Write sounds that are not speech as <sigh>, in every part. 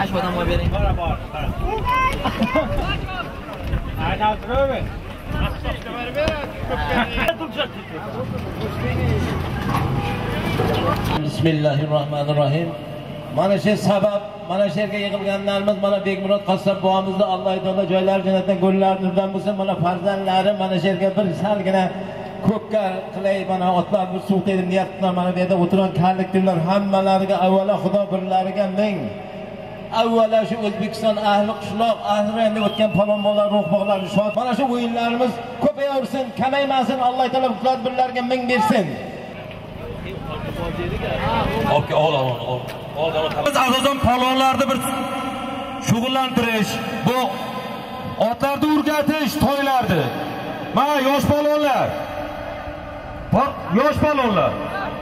Ash odamga bering. Bismillahirrohmanirrohim. Mana shu sabab, mana shu yerga yig'ilganlarimiz mana Bekmurod qassob bobomizni Alloh taolo joylari jannatdan go'llaridan bo'lsin. Mana farzandlari mana shu yerga bir salgina ko'kka qilay mana otlar bir suv tegib niyat mana bu yerda o'tirgan kollektivlar hammalariga avvalo xudo birlariga ming. Avvalo shu o'zbekiston ahli qishloq ahli endi o'tgan palonbolar ruh bog'lari shod. Mana shu o'yinlarimiz ko'payaversin kamaymasin alloh taolo xudo birlariga ming bersin. Biz azizim palonlarni bir shug'ullantirish bu otlarni o'rgatish to'ylarni mana yosh palonlar. Pa- yosh palonlar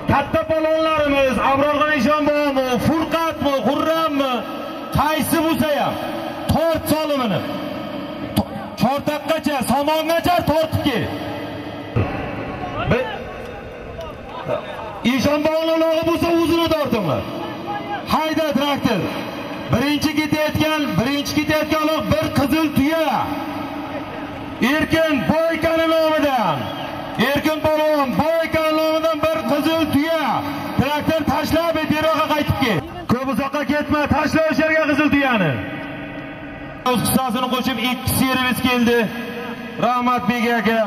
katta palonlarimiz abrorxon eshonbomi furqatmi xurrammi qaysi bo'lsa ham tort solimini. To- chortoqqacha somongacha tortib kel. Bi- eshonboglolog'i bo'lsa o'zini tortinglar. Hayda traktor. Birinchi ketayotgan birinchi ketayotgan o'q bir qizil tuya. Erkin boykani nomidan. Erkin polvon boykani nomidan bir qizil tuya. Traktor tashlab beroqqa qaytib kel. Ko'p uzoqqa ketma tashla o'sha yerga qizil tuyani. O'z hissasini qo'shib ikki servis keldi. Rahmat bek aka.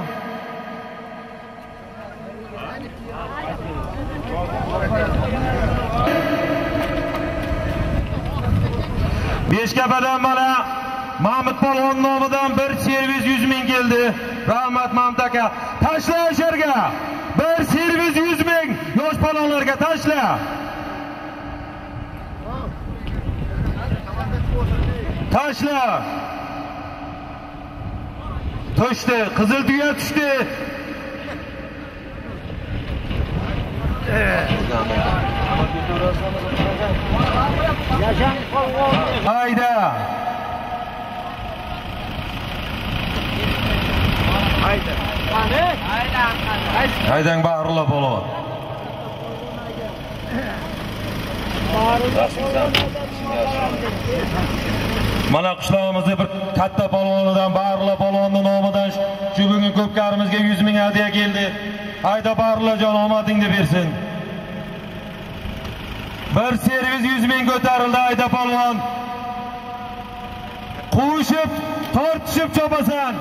Beshkapadan mana Mahmud polvon nomidan bir servis 100 ming keldi. Rahmat Mahmud aka. Tashla o'sha yerga. Bir servis 100 ming yosh polvonlarga tashla. Tashla. Tushdi, qizil tuya tushdi. Hayda. Haydang bag'rila polvon. Mana qishlog'imizda bir katta polvonidan Barla polvonni nomidan shu bugun ko'pkarimizga 100 ming hadya keldi. Hayda Barla jon omadingni bersin. Bir servis 100 ming ko'tarildi hayda polvon. Qo'shib, tortishib chopasan.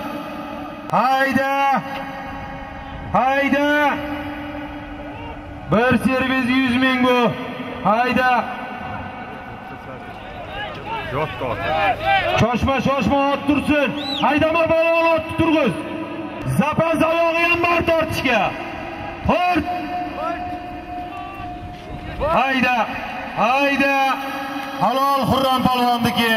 Hayda! Hayda! Bir servis 100 ming bu. Hayda! Shoshma, shoshma ot tursin. Haydama balon ot turg'iz. Zapaz oyog'i ham bor tortishga. Tort! Hayda! Hayda! Halol Xurram polvonniki.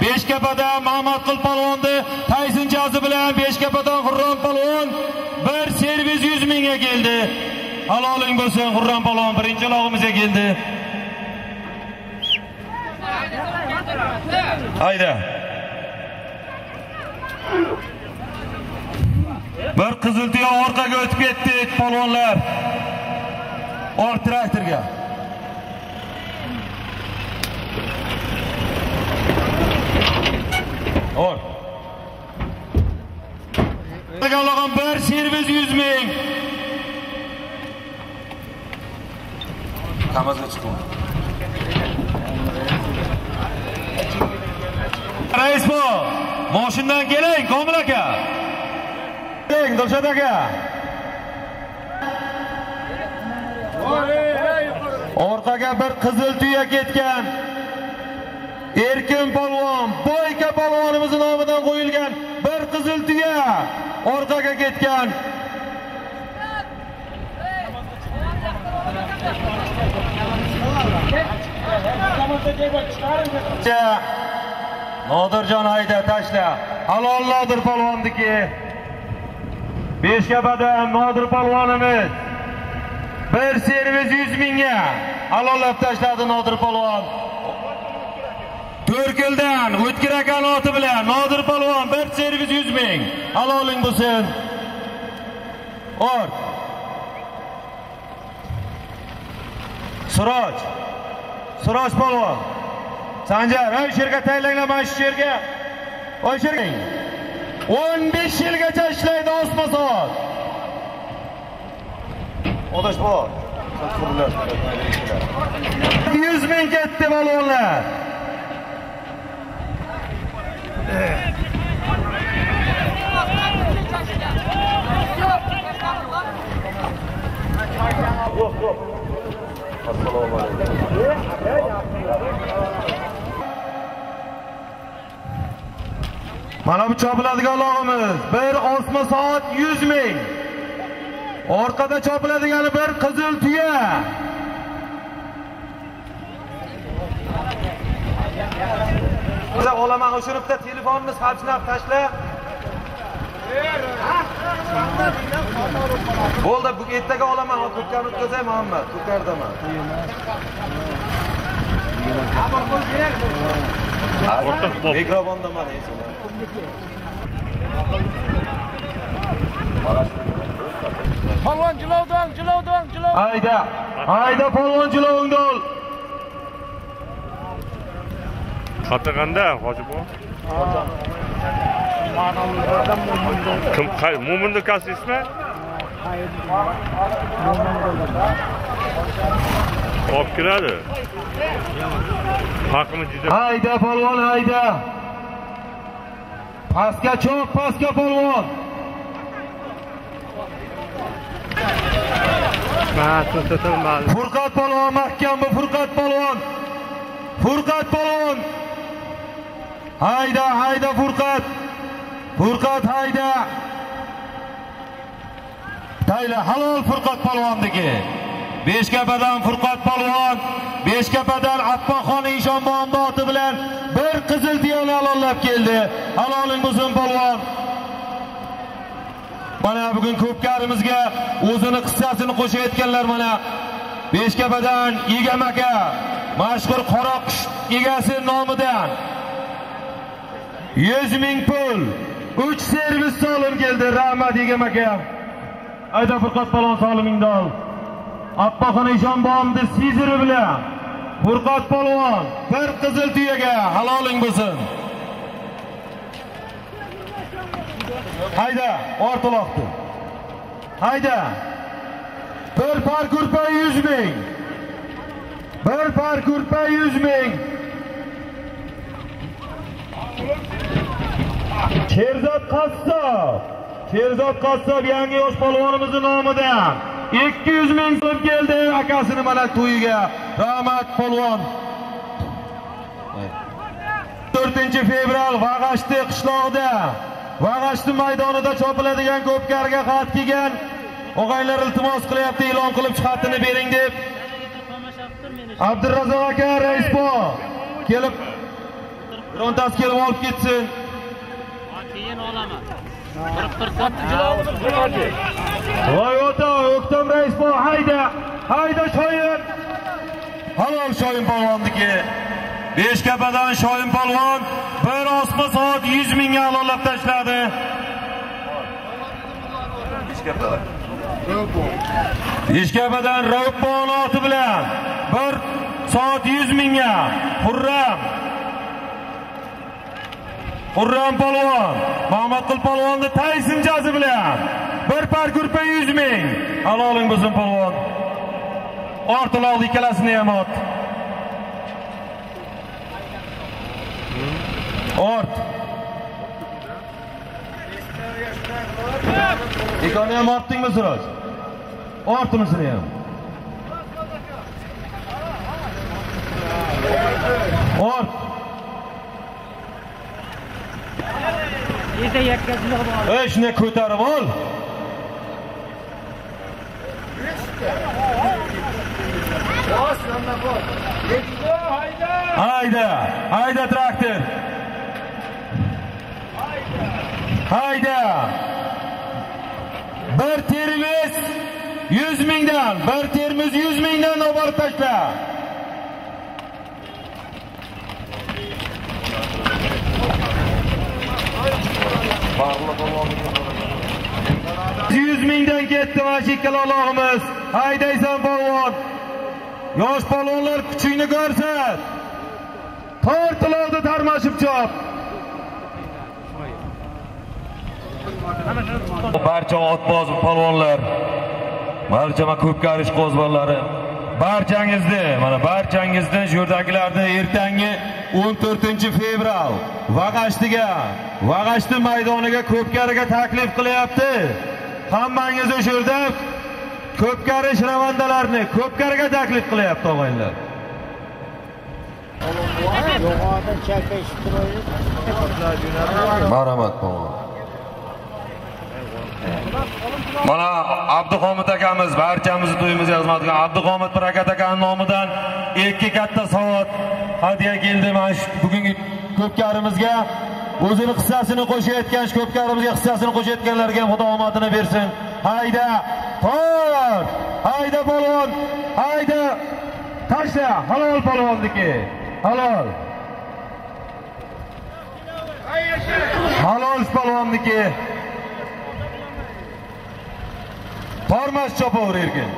Beshkapada Mahmud Qul polvonni taysinchasi bilan Beshkapadan Xurram polvon bir servis 100 mingga keldi. Haloling bo'lsin Xurram polvon birinchi log'imizga keldi. Hayda. Bir qizil tuya orqaga o'tib ketdi polvonlar. ort traktorga. Or. Qolgan bir servis 100 ming. Kamazga chiqing. Rais bu, moshindan keling, Komil aka. Keling, Dilshod aka. Orqaga bir qizil tuya ketgan. Erkin polvon, Boyka polvonimiz nomidan qo'yilgan bir qizil tuya orqaga ketgan. Nodirjon hayda tashla. Halol Nodir polvonniki. Beshkapadan Nodir polvonimiz bir servis 100 mingga halollab tashladi Nodir polvon. To'rkildan O'tkir aka oti bilan Nodir polvon bir servis 100 ming. Haloling bo'lsin. Or. suroj suroj polvon sanjar ey sherga tayinlanglar mana shu yerga oy sherga. 15 yilgacha ishlaydi osma soat odash bor 100 ming ketdi polvonlar Mana bu chopiladigan log'imiz bir osma soat 100 ming. Orqada chopiladigani bir qizil tuya. Biza olaman o'shiribda telefonni sapchinab tashla. Bo'ldi, bu ertaga olaman, ko'pkani o'tkazay Muhammad, ko'kardaman. Mikrofonda mana esimda. Polvon jilovdon, jilovdon, jilov. Hayda, hayda polvon jilovingni ol. Qatag'anda hoji bu. Kim qay mo'minni ukasi ismi? Olib kiradi. Haqimi juda Hayda polvon, hayda. Pastga cho'q, pastga polvon. Furqat polvon mahkam bu Furqat polvon. Furqat polvon. Hayda, hayda Furqat. Furqat hayda. Tayla halol Furqat polvonniki. Beshkapadan Furqat polvon, Beshkapadan Abbaxon Ishonboyning oti bilan bir qizil tuyani halollab keldi. Haloling bo'lsin polvon. Mana bugun ko'pkarimizga o'zini qissasini qo'shayotganlar mana. Beshkapadan Egam aka, mashhur qora qush egasi nomidan 100 ming pul, 3 servis solim keldi. Rahmat Egam aka. Ayda Furqat palon solimingni ol. Abbaxon Eshonbomni siziri bilan Furqat polvon bir qizil tuyaga haloling bo'lsin. Hayda, ortiloqdi. Hayda. Bir par kurpa 100 ming. Bir par kurpa 100 ming. Sherzod Qassob. Sherzod Qassob yangi yosh polvonimizning nomidan 200 ming so'm keldi akasini mana to'yiga. Rahmat polvon. 4 fevral Vag'ashti qishlog'ida Vag'ashti maydonida chopiladigan ko'pkarga xat kelgan. Og'aylar iltimos qilyapti, e'lon qilib xatini bering deb. Abdurazzoq aka raisbo kelib birontasi kelib olib ketsin. Keyin olaman. Voy ota, o'ktam raisbo hayda, hayda shoyin. Halol shoyin polvonniki. Beshkapadan shoyin polvon bir osma soat 100 mingga halollab tashladi. Beshkapadan Ravbon oti bilan bir soat 100 mingga Xurram Xurram polvon Mahmadqul polvonni Tayson jazi bilan bir par kurpa 100 ming. Haloling bo'lsin polvon. Ortiloq ikkalasini ham ot. Ort. Ikkovini ham ortdingmi Siroj? Ortmisini ham. Ort. Yerda yakka jilov bor. Ey, shuni ko'tarib ol. Hayda, hayda traktor. Hayda. Bir termiz 100 mingdan, bir termiz 100 mingdan oborib tashla. Yuz mingdan ketdi mana shu ikkala olog'imiz haydaysan polvon. Yosh polvonlar kuchingni ko'rsat. Tortiloqda tarmashib chop. Barcha otboz polvonlar barcha ko'pkarish qo'zbonlari barchangizni mana barchangizni shu yerdagilarni ertangi 14 fevral vag'ashtiga vag'ashti maydoniga ko'pkariga taklif qilyapti. Hammangiz o'sha yerda ko'pkarish ravandalarini ko'pkariga taklif qilyapti og'aynilar. Marhamat polvon mana abduhomid akamiz barchamizni to'yimizga xizmat qilgan abduhomid birakat akani nomidan ikki katta soat hadya keldi mana shu bugungi ko'pkarimizga. O'zini hissasini qo'shayotgan shu ko'pkarimizga hissasini qo'shayotganlarga ham xudo omadini bersin. Hayda tor! Hayda polvon! Hayda! Tashla halol polvonniki! Halol! Halol polvonniki! Tormas chopaver erkin.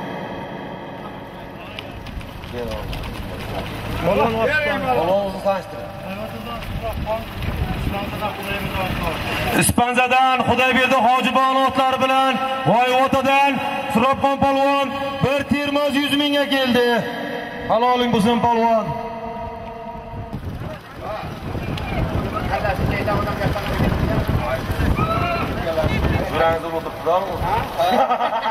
Ispanzadan Xudoyberdi hojibon otlari bilan Voyvotadan Surobxon polvon bir termoz 100 mingga keldi. Haloling bo'lsin polvon. Yurangizni o'tiribdimi? <laughs>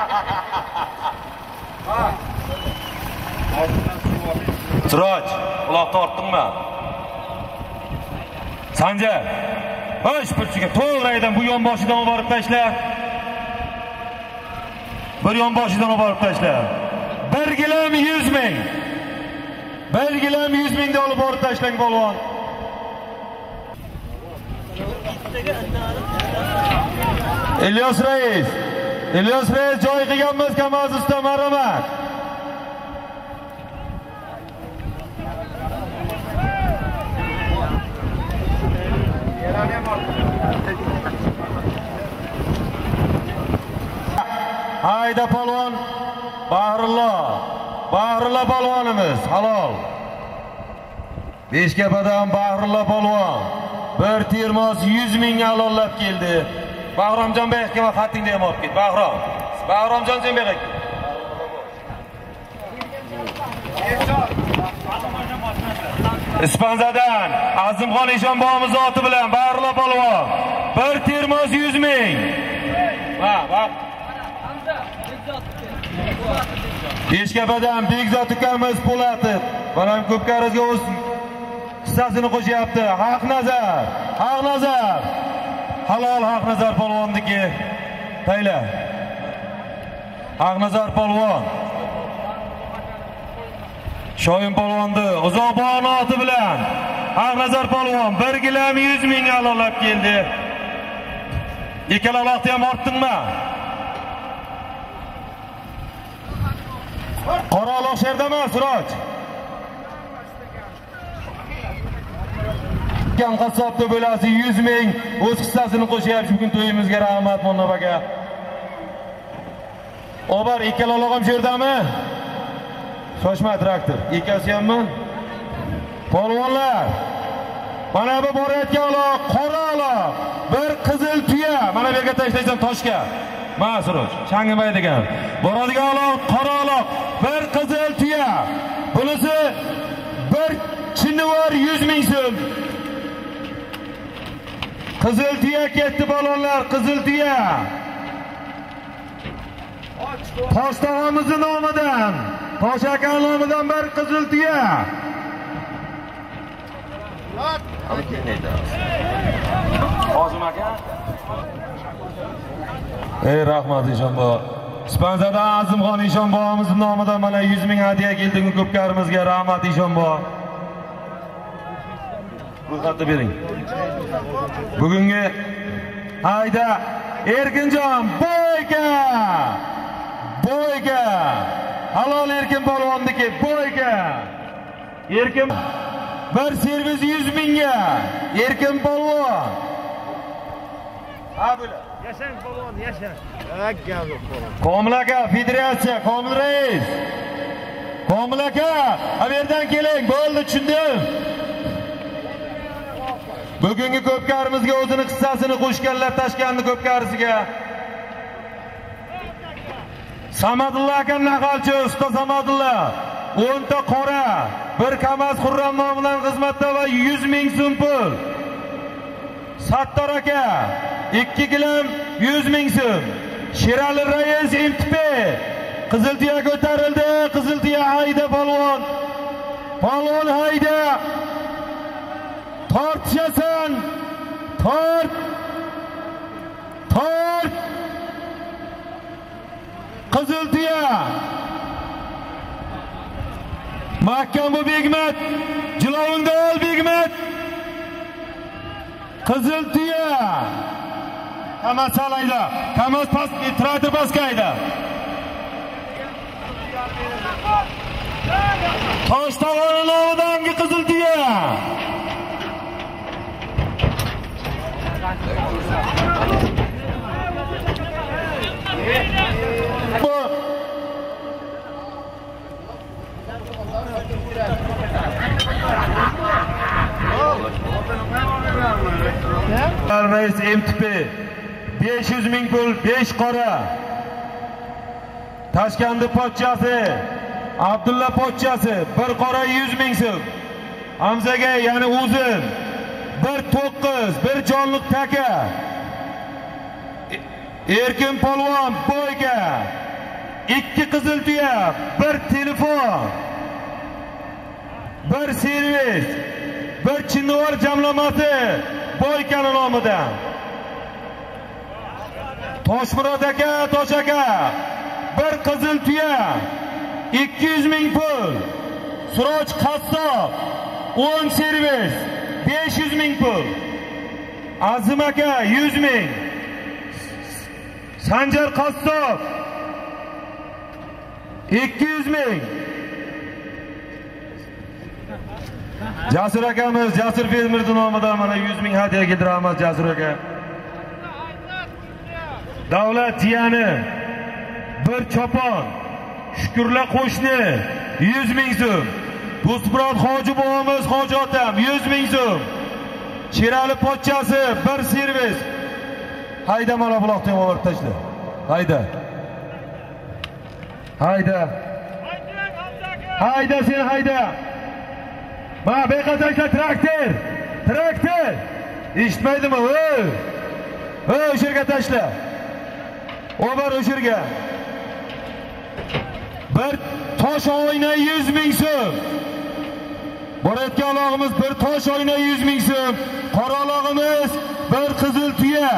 Siroj, quloqni ortdingmi? Sanjar, Hosh burchiga to'g'ridan bu yon boshidan olib borib tashla. Bir yon boshidan olib borib tashla. Bir gilam 100 ming. Bir gilam 100 mingni olib borib tashlang polvon. Ilyos rais. Ilyos rais joy qilganmiz Kamaz usta marhamat. Hayda polvon. Bahrullo. Bahrullo polvonimiz halol. Beshkapadan Bahrullo polvon. Bir termos 100 ming alollab keldi. Bahromjon Bey aka xatingni ham olib ket. Bahrom. Bahromjon sen bek aka. Ispanzadan Azimxon Eshonboyimiz oti bilan Bahrullo polvon. Bir termos 100 ming. Ha, bak. Beshkapadan Bekzod ukamiz Po'latov. Ham ko'pkarizga o'z hissasini qo'shyapti. Haq nazar, haq nazar. Halol haq nazar polvonniki. Tayla. Haq nazar polvon. Shoim polvonni Uzoqbon oti bilan aqnazar polvon 1 gilam 100 ming alolab keldi. Ikkala aloqni ham ortdingmi? Qora aloq sherdami, Siroj? Kan qassobda bo'lasi 100 ming o'z hissasini qo'shyapti bugun to'yimizga rahmat Munnab aka. Obar ikkala uloq ham sherdami? Shoshma traktor. Ikkasi? Polvonlar. Mana bu borayotgan aloq, qora aloq, bir qizil tuya. Mana bu yerga tashlaysan toshga. Mana Suroj, changimaydigan. Boradigan aloq, qora aloq, bir qizil tuya. Bunisi bir chinnivor 100 ming so'm. Qizil tuya ketdi balonlar, qizil tuya. Toshtaxonimizning nomidan, Tosh aka nomidan bir qizil tuya. Hozim aka. Ey rahmat Eshonbo. Spanzadan Azimxon Eshonboyimiz nomidan mana 100 ming hadya keldi ko'pkarimizga rahmat Eshonbo. Ro'yxatni bering. Bugungi hayda Erkinjon Boyka. Boyka. Halol Erkin polvonniki Boyka. Erkin bir servis 100 mingga. Erkin polvon. Yashang polvon, yashang. Komil aka, federatsiya, Komil rais. Komil aka, bu yerdan keling. Bo'ldi, tushundim. Bugungi ko'pkarimizga o'zini qissasini qo'shganlar tashkanni ko'pkarisiga. Samadulla aka naqalchi usta Samadulla. 10 ta qora, bir kamaz Xurram nomidan xizmatda va 100 ming so'm pul. Sattor aka 2 gilam 100 ming so'm. Sherali rais MTP Qiziltiya ko'tarildi. Qizil Qiziltiya hayda polvon. Polvon hayda. Tortishasan. Tort. Tort. Qiziltiya. Mahkam bu Begmat. Jilovunda ol Begmat. Qiziltiya. Kamas salayda. Kamas past traktor paskayda. Tosh tog'oni nomidangi Qiziltiya. Bu Rais MTP 500 ming pul 5 qora. Tashkandi pochchasi Abdulla pochchasi bir qora 100 ming so'm Hamzaga ya'ni o'zim. Bir to'qqiz bir jonliq taka. Erkin polvon boyga. Ikki qizil tuya bir telefon. Bir servis bir chinnivor jamlamasi boykani nomidan. Toshmurod aka tosh aka bir qizil tuya 200 ming pul. Suroj qassob 10 servis 500 ming pul. Azim aka 100 ming. Sanjar qassob. 200 ming. Jasur akamiz jasur fermerni nomidan mana 100 ming hadya keltiramiz jasur aka. Davlat jiyani bir chopon shukurla qo'shni 100 ming so'm Do'stmurod hoji bobomiz hoji 100 ming so'm Sherali pochchasi bir servis. Hayda mana buloqdan olib tashla. Hayda hayda hayda sen hayda mana bu yoqqa tashla traktor. Traktor. Eshitmaydimi? Voy voy o'sha yerga tashla. Obar o'sha yerga. Bir tosh oyna 100 ming so'm. Borayotgan olog'imiz bir tosh oyna 100 ming so'm. Qora olog'imiz bir qizil tuya.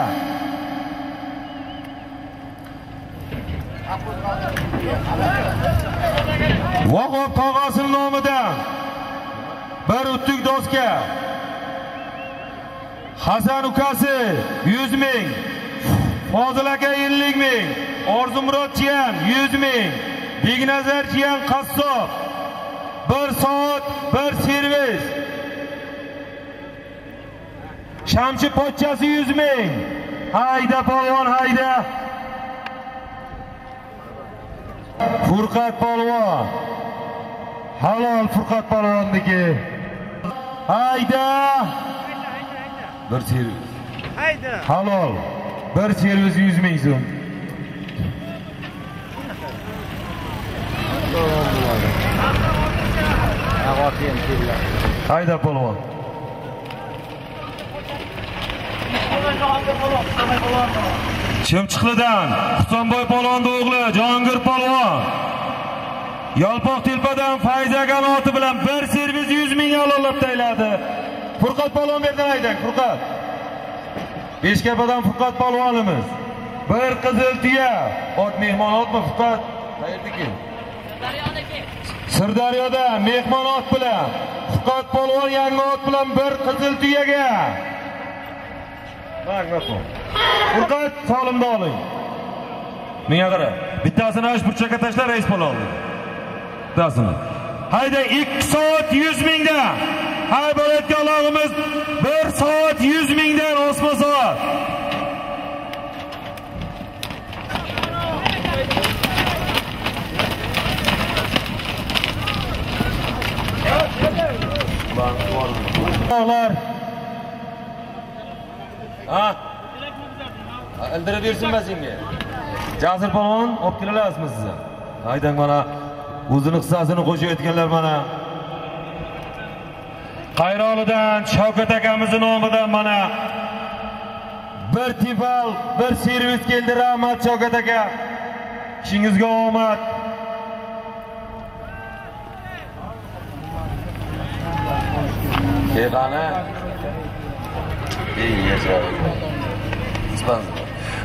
Vaqob tog'asining nomidan bir o'tlik do'stga. Hasan ukasi 100 ming Fozil aka 50 ming Orzumurod jiyan 100 ming Begnazar jiyan qassob. Bir soat bir servis. Shamchi pochchasi 100 ming hayda polvon hayda. Furqat polvon halol Furqat polvonniki hayda. Bir servis. Hayda. halol bir servis 100 ming so'm. Hayda polvon chimchiqlidan husanboy polvonni o'g'li jahongir polvon. Yolpoq telpadan fayz akani oti bilan bir servis 100 ming alollab tayladi. Furqat polvon bu yerdan haydang furqat. Beshkapadan furqat polvonimiz. Bir qizil tuya. Ot mehmon otmi furqat? Qayerdaki sirdaryoda mehmon ot bilan furqat polvon yangi ot bilan bir qizil tuyaga furqat solimni oling menga qara bittasini ash burchakka tashla rais bo'la oldi bittasini hayda 2 soat 100 mingda hay bo'layotgan log'imiz bir soat 100 mingdan osma soat Bağlar Ha? Ildirib bersinmi senga? Jasur polvon olib sizni? Haydang mana o'zini hissasini qo'shayotganlar mana. Qayrolidan Shavkat akamizni nomidan mana bir tipal, bir servis keldi rahmat Shavkat aka. Ishingizga omad. Keyfani?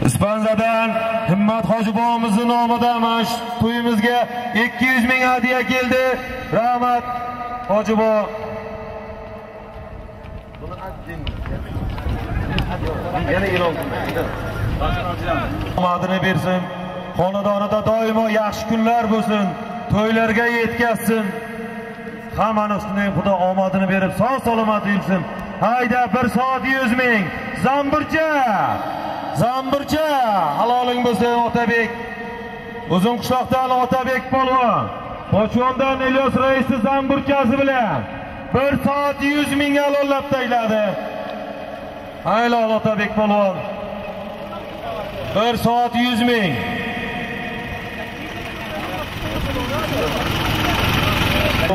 Ispanzadan Himmat Hoji bobomizni nomidan mana shu to'yimizga 200 ming hadiya keldi. Rahmat Hoji bobo. Yana e'lon omadini bersin xonadonida doimo yaxshi kunlar bo'lsin to'ylarga yetkazsin. Hammani ustidan xudo omadini berib sog' salomat yursin hayda bir soat yuz ming. Zamburcha! Zamburcha! Haloling bo'lsin otabek. Uzun qishloqdan otabek polvon pochvondan ilyos raisni zamburchasi bilan bir soat yuz ming alollab tashladi haylol otabek polvon bir soat yuz ming.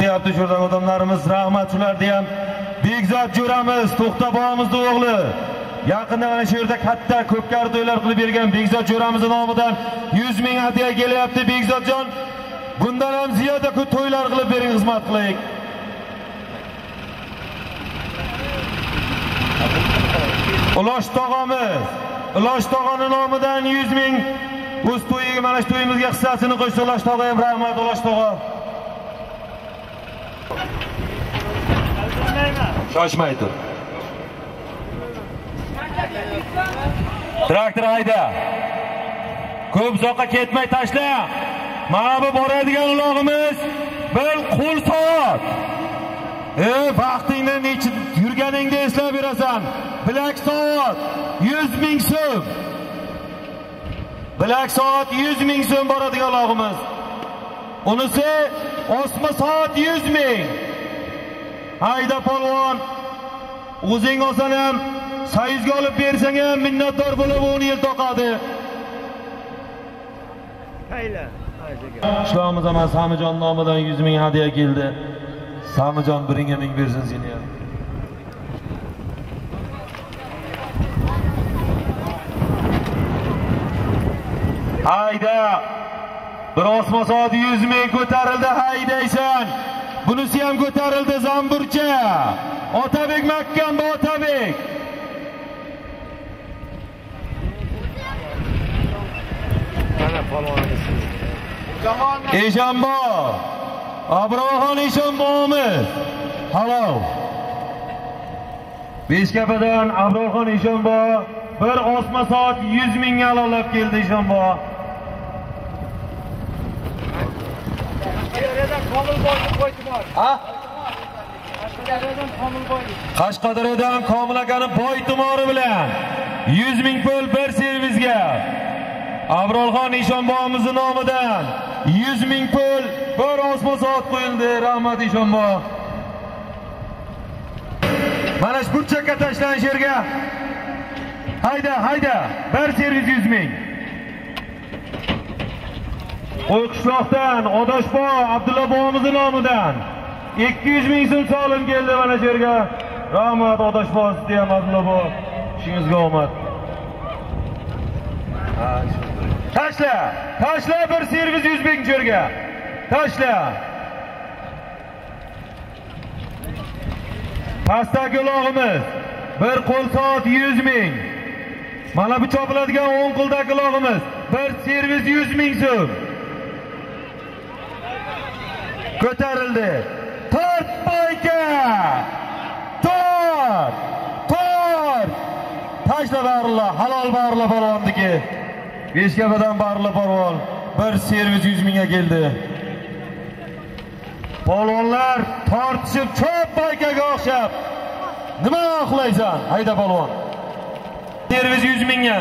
Deyapti shurdagi odamlarimiz rahmat shularga ham bekzod jo'ramiz to'xta o'g'li. Yaqinda mana shu yerda katta ko'pkari to'ylar qilib bergan bekzod jo'ramizni nomidan 100 ming hadya kelyapti. Bekzodjon bundan ham ziyoda ko'p to'ylar qilib bering xizmat qilaylik ulosh tog'amiz ulosh tog'ani nomidan 100 ming o'z to'yiga mana shu to'yimizga hissasini qo'ysa ulosh tog'a ham rahmat ulosh tog'a. Shoshmay tur traktor hayda ko'p uzoqqa ketmay tashla mana bu boradigan ulog'imiz bir qo'l soat. E vaqtingni necha yurganingni eslab berasan. Bilak soat yuz ming so'm. Bilak soat yuz ming so'm boradigan ulog'imiz. Unisi osma soat yuz ming. Hayda polvon. O'zing olsan ham sayizga olib bersang ham minnatdor bo'lib o'n yil toqadi. Qishlog'imiz ham samijon nomidan yuz ming hadya keldi. Samijon biringga ming bersin seni ham. Hayda bir soat yuz ming ko'tarildi. Haydaysan bunisi ham ko'tarildi zamburcha. Otabek makkamba otabek eshonbo abroxon eshonbomiz halol beshkapadan abrorxon eshonbo bir osma soat yuz mingga alolab keldi eshonbo qashqadaryodan komil akani boy tumori bilan yuz ming pul bir servisga. Abrolxon eshonbomizni nomidan yuz ming pul bir osma soat qo'yildi rahmat eshonbo mana shu burchakka tashlanish yerga. Hayda hayda bir servis yuz ming. Qo'yqishloqdan odoshbo abdulla bobomiz nomidan ikki yuz ming so'm solim keldi mana shu yerga. Rahmat odoshbo sizga ham abdulla bobo ishingizga omad. Tashla tashla bir servis 100 ming shu yerga. Tashla. Pastdagi ulog'imiz bir qo'l soat 100 ming. Mana bu chopiladigan o'ng qo'ldagi ulog'imiz bir servis 100 ming so'm. Ko'tarildi. Tort boyka tort tort. Tashla barillar halol barillar polvonniki beshkapadan barillar polvon bir servis yuz mingga keldi. Polvonlar tortishib cho'p boykaga o'xshab. Nima xohlaysan hayda polvon? Servis yuz mingga.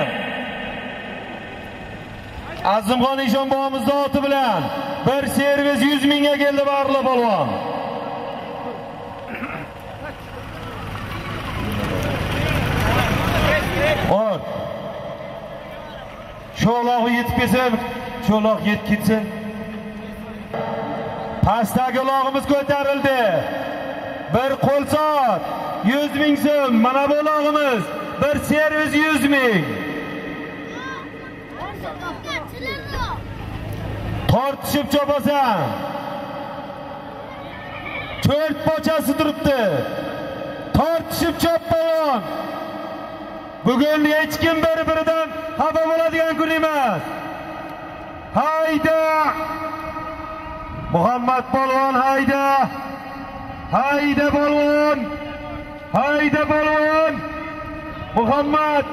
azimxon eshon bobomizni oti bilan bir servis 100 mingga keldi barilla polvon. Ot. Cho'loq yetib kelsin cho'loq yetib ketsin pastdagi log'imiz ko'tarildi. Bir qo'l soat 100 ming so'm. Mana bu log'imiz bir servis 100 ming. Tortishib chopasan to'rt pochasi turibdi tortishib chop polvon bugun hech kim bir biridan xafa bo'ladigan kun emas hayda muhammad polvon hayda hayda polvon hayda polvon muhammad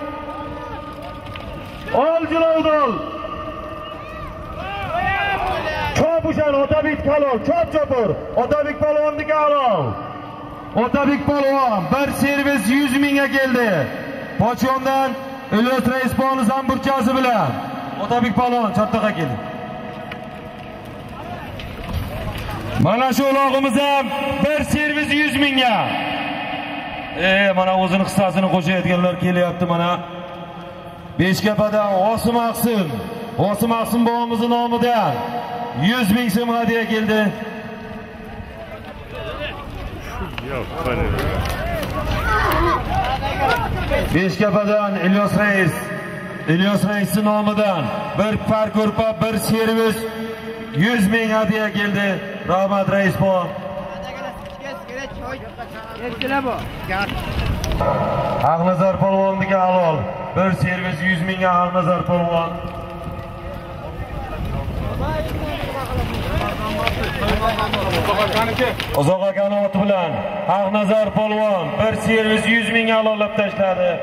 ol jilovdol chop o'shan otabek kalol chop chopur otabek polvonniki halol otabek polvon bir servis 100 mingga keldi. Pochondan ilyos raisboni zamburchasi bilan. Otabek polvon chortoqqa keldi. Mana shu ulog'imiz ham bir servis 100 mingga. E mana o'zini hissasini qo'shayotganlar kelyapti mana. Beshkapadan osim aqsim. Osim aqsim bobomizni nomidan 100 ming so'm hadya keldi Yo'q, qani. beshkapadan ilyos rais ilyos raisni nomidan bir par ko'rpa bir servis 100 ming hadya keldi rahmat rais bobo Haqnazar polvonniki halol. Bir servis 100 mingga Haqnazar polvon. Uzoq akani oti bilan Haqnazar polvon bir servis 100 ming alolab tashladi.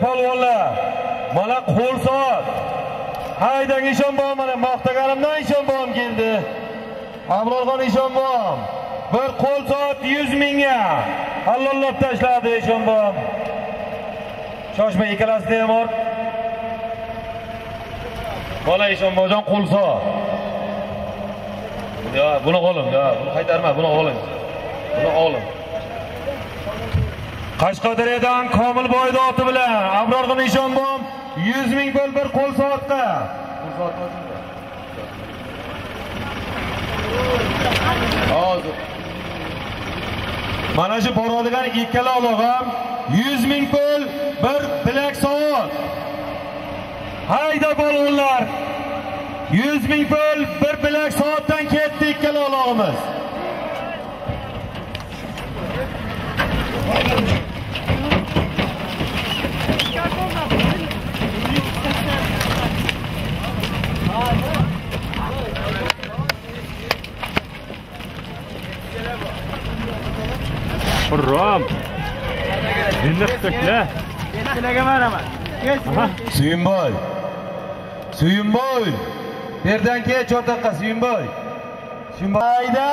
Polvonlar, mana qo'l soat. Haydang ishonbom mana maqtaganimdan ishonbom keldi. Abrorxon ishonbom. Bir qo'l soat 100 mingga hallollab tashladi ishon. Shoshma ikkalasida ham bor. Bola eshonbobjon qo'l soat. Buni olim, yo'q buni qaytarma, buni olim. Buni olim. Qashqadaryodan Komil oti bilan Abrorg'in Ishonbom 100 ming pul bir qo'l soatga. Qo'l soatga Hozir. Mana shu boradigan ikkala uloq ham 100 ming pul bir bilak soat. Hayda polvonlar 100 ming pul bir bilak soatdan ketdi ikkala uloqimiz Hurrom. Dinliq to'kla. Suyunboy. Suyunboy. Yerdan kel cho'rtoqqa Suyunboy. Suyunboy. Hayda!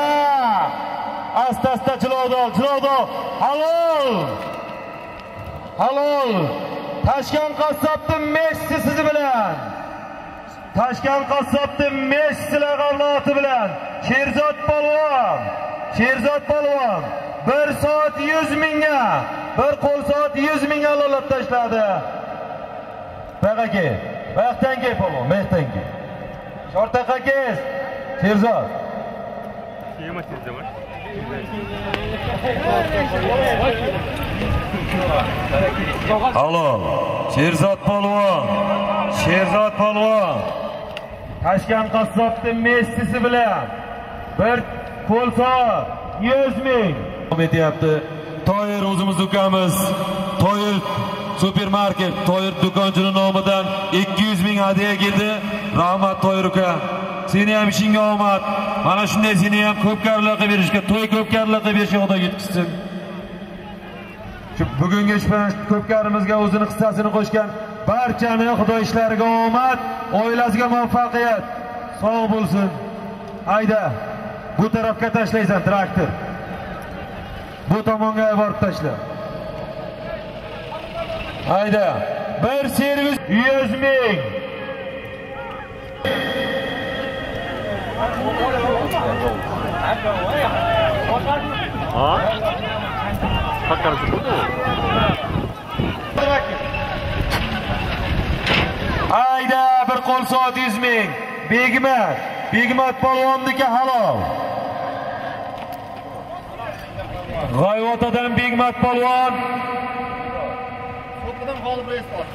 Asta asta chilovdol, chilovdol. Halol. Halol. Tashkent qassobning Messi sizi bilan. Tashkent qassobning Messi laqabloti bilan Sherzod polvon. Sherzod polvon. Bir soat 100 mingga, bir qo'l soat 100 mingga olib tashladi. Baqa kel. Vaqtdan kel polvon. Shortaqa kel. Sherzod. Tezda bor. Halol. Sherzod polvon. Sherzod polvon. Tashkent qassobning Messisi bilan bir qo'l soat 100 ming. Davom etyapti. Toyir o'zimiz ukamız. Toyer supermarket Toyer do'konchini nomidan 200 ming hadya keldi. Rahmat Toyir uka. Seni ham ishingga omad. Mana shunday seni ham ko'p karlarga berishga, to'y ko'p karlarga berishga xudo yetkazsin. Shu bugungi ko'pkarimizga o'zini hissasini qo'shgan barchani xudo ishlariga omad, oilasiga muvaffaqiyat, sog' bo'lsin. Hayda, bu tarafga tashlaysan traktor. Bu tomonga borib tashla. Hayda, bir servis 100 ming. Ha? Hayda bir qo'l soat 100 ming. Begmat, Begmat polvonniki halol. G'oyvotadan Begmat polvon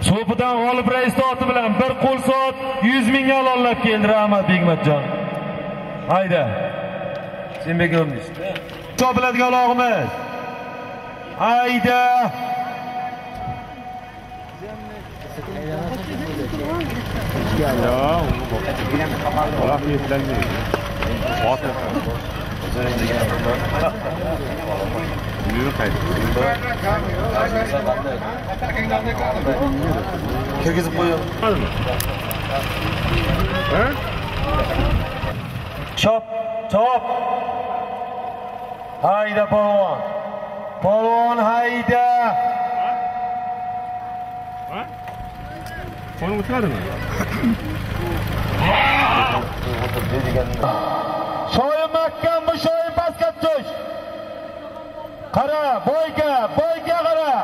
So'pidan g'olib rais oti bilan bir qo'l soat 100 mingga alollab keldi rahmat Begmatjon. Hayda. Sen bekommish. Cho'piladigan olog'imiz. Hayda. Ya, Ola niyetlenmiyor. Ot. Yürü kaydı. Kirgizib qo'yib. Hadi mı? He? Chop, chop. Hayda polvon. Polvon hayda. Ha? Onu uçmadı mı? Shoyim mahkam bu shoyim pastga tush. Qara, boyga, boyga qara.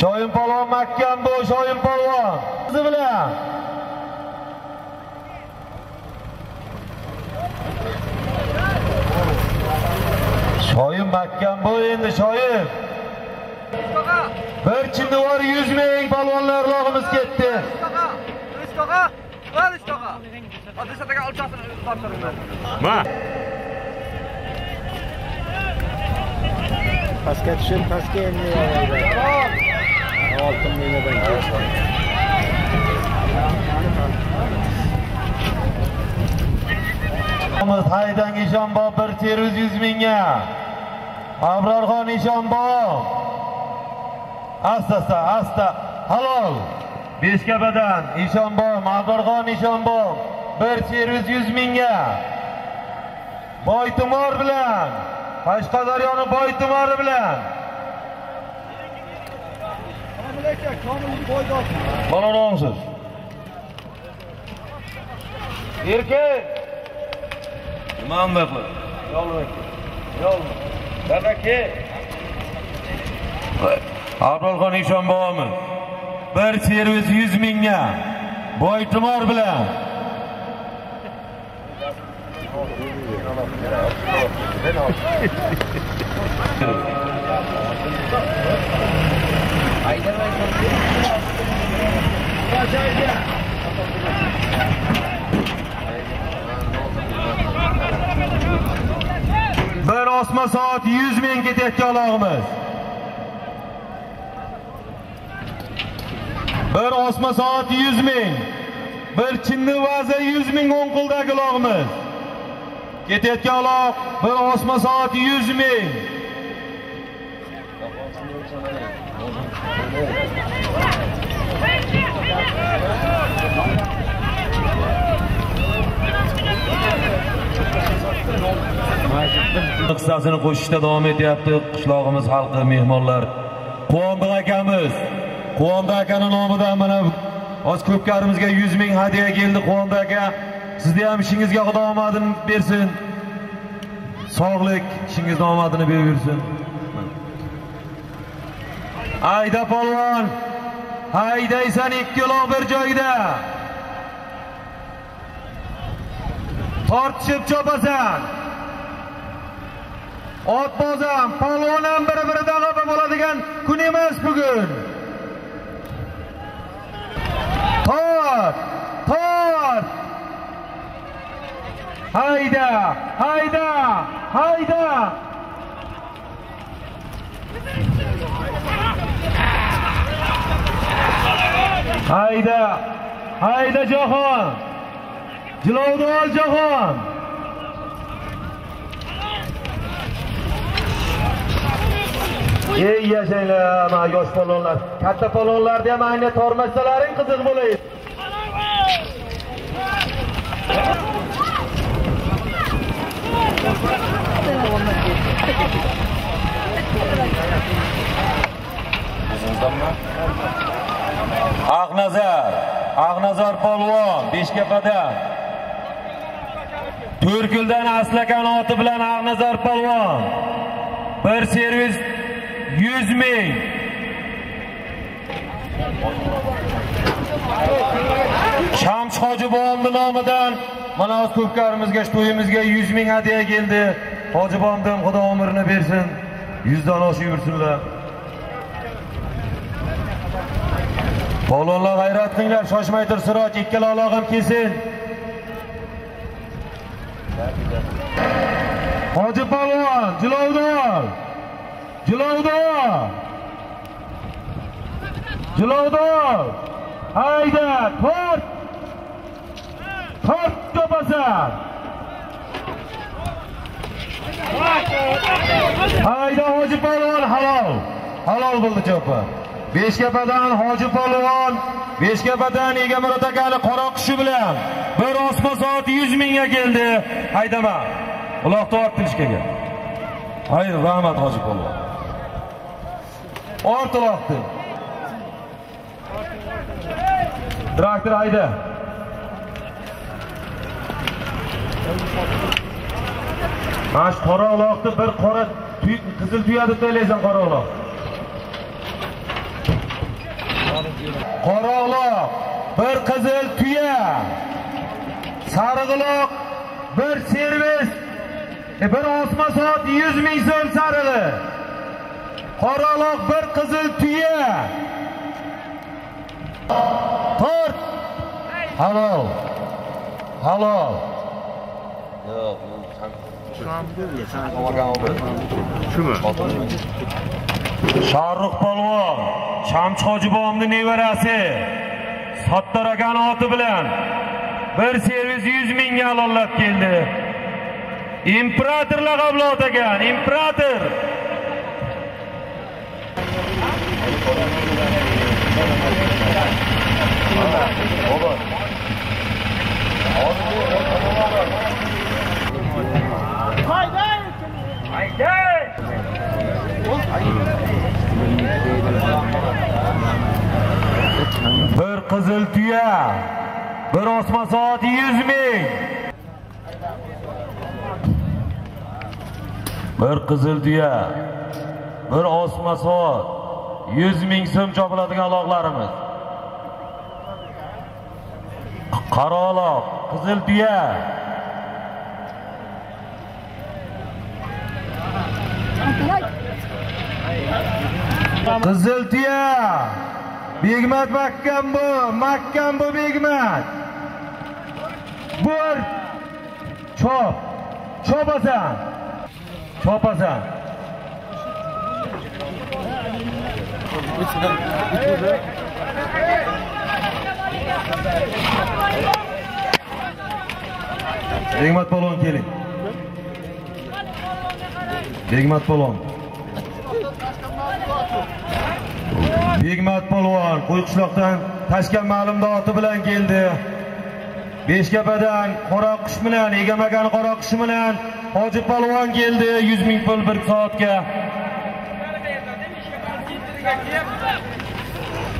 Shoyim polvon mahkam bu, shoyim polvon. Qizi bilan. Shoyim mahkam bu endi shoyim. Bir bor, 100 ming polvonlar log'imiz ketdi. Ma. Pastga tushib, pastga endi oltin mingdan Miz Haydan Ishonbo bir teruz 100 mingga. Abrorxon Ishonbo. Asta asta asta halol. Beshkapadan Ishonbo, Abrorxon Ishonbo bir teruz 100 mingga. Boytumor bilan Qashqadaryoning Boytumori bilan. Balonongsiz. Erkak Nima bo'ldi? Abrorxon Eshonbobomi bir servis 100 mingga. Boytumor bilan bir osma soat 100 ming ketayotgan olog'imiz. Bir osma soat 100 ming. Bir chinni vaza 100 ming o'ng qo'ldagi olog'imiz. Ketayotgan olog' bir osma soat 100 ming. Hissasini qo'shishda davom etyapti. Qishlog'imiz xalqi mehmonlar. Quvondiq akamiz. Quvondiq akani nomidan mana oz ko'pkarimizga 100 ming hadya keldi quvondiq aka. Sizni ham ishingizga xudo omadini bersin sog'lik ishingizni omadini beraversin hayda polvon haydaysan ikki uloq bir joyda tortishib chopasan Otbozam, polvon ham bir-biridan g'alaba bo'ladigan kun emas bugun. Tort! Tort! Hayda! Hayda! Hayda! Hayda! Hayda Jahon! Jilovni ol Jahon! Ey yashanglar, mana yosh polvonlar. Katta polvonlarni ham ayni tormashsalaring qiziq bo'laydi. O'zimizdanmi? Aqnazar Ag'nazor polvon Beshkapadan. To'rkuldan Aslakan oti bilan Ag'nazor polvon. Bir servis 100 ming. Shams Hoji nomidan mana o'z ko'pkarimizga to'yimizga 100 ming hadya keldi. Hoji Xudo umrini bersin. 100 dan oshib yursinlar. Polvonlar g'ayrat qilinglar, shoshmay tur Siroj ikkala olog'im kelsin. Hoji polvon, Jilovdor. Jilovdor. Jilovdor. Hayda, tort. Tort to'pasan. Hayda Hoji polvon halol. Halol bo'ldi cho'pi Beshkapadan Hoji polvon, Beshkapadan Egamurod akali qoraqushi bilan bir osma soat 100 mingga keldi. Haydama. Uloqni orttirishga. hay rahmat Hoji polvon. Ort uloqni. Traktor hayda. Mana shu qora uloqni bir qora tuy- qizil tuya deb o'ylaysan qora uloq. Qora uloq, bir qizil tuya. Sariq uloq, bir servis, e, bir osma soat 100 ming so'm sarig'i. Qora uloq, bir qizil tuya. Tort. Halol. Halol. Shumi? Sharruh polvon, Shamchi hoji bobomning nevarasi. Sattor akani oti bilan bir servis 100 mingga alollab keldi. Imperator laqabli ot ekan, imperator. Bir qizil tuya, bir osma soat 100 ming. Bir qizil tuya, bir osma soat 100 ming so'm chopiladigan aloqlarimiz. Qora aloq, qizil tuya. Qizil tuya. Begmat mahkam bo, mahkam bo Begmat. Bur. Chop. Chopasan. Chopasan. Begmat polvon keling. Begmat polvon. Begmat polvon Qo'yqishloqdan Tashkent ma'lumdoti bilan keldi. Beshkapadan qoraqush bilan, egamagan qora qush bilan Hoji polvon keldi 100 ming pul bir soatga.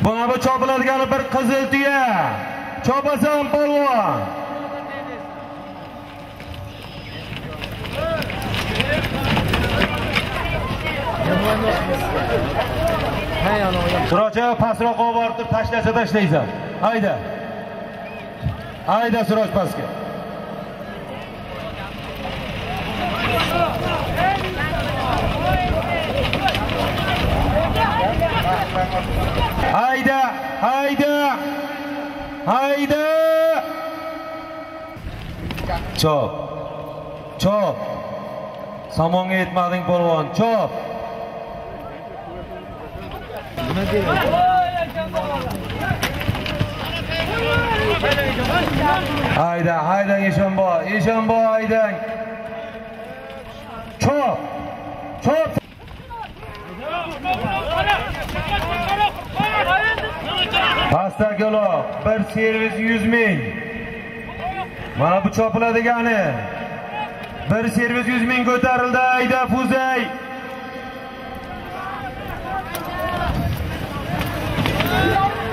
Buna bu chopiladigani bir qizil tuya. Chopasan polvon. Surocha pastroq olib borib turib tashlasa tashlaysan. Hayda. Hayda Suroj pastga. Hayda, hayda. Hayda. Chop. Chop. Samonga yetmading polvon, chop. Hayda, haydang Eshonboy, Eshonboy haydang. Chop. Chop. Pasta galoq, bir servis 100 ming. Mana bu chopiladigani. Bir servis 100 ming ko'tarildi, hayda Fuzay.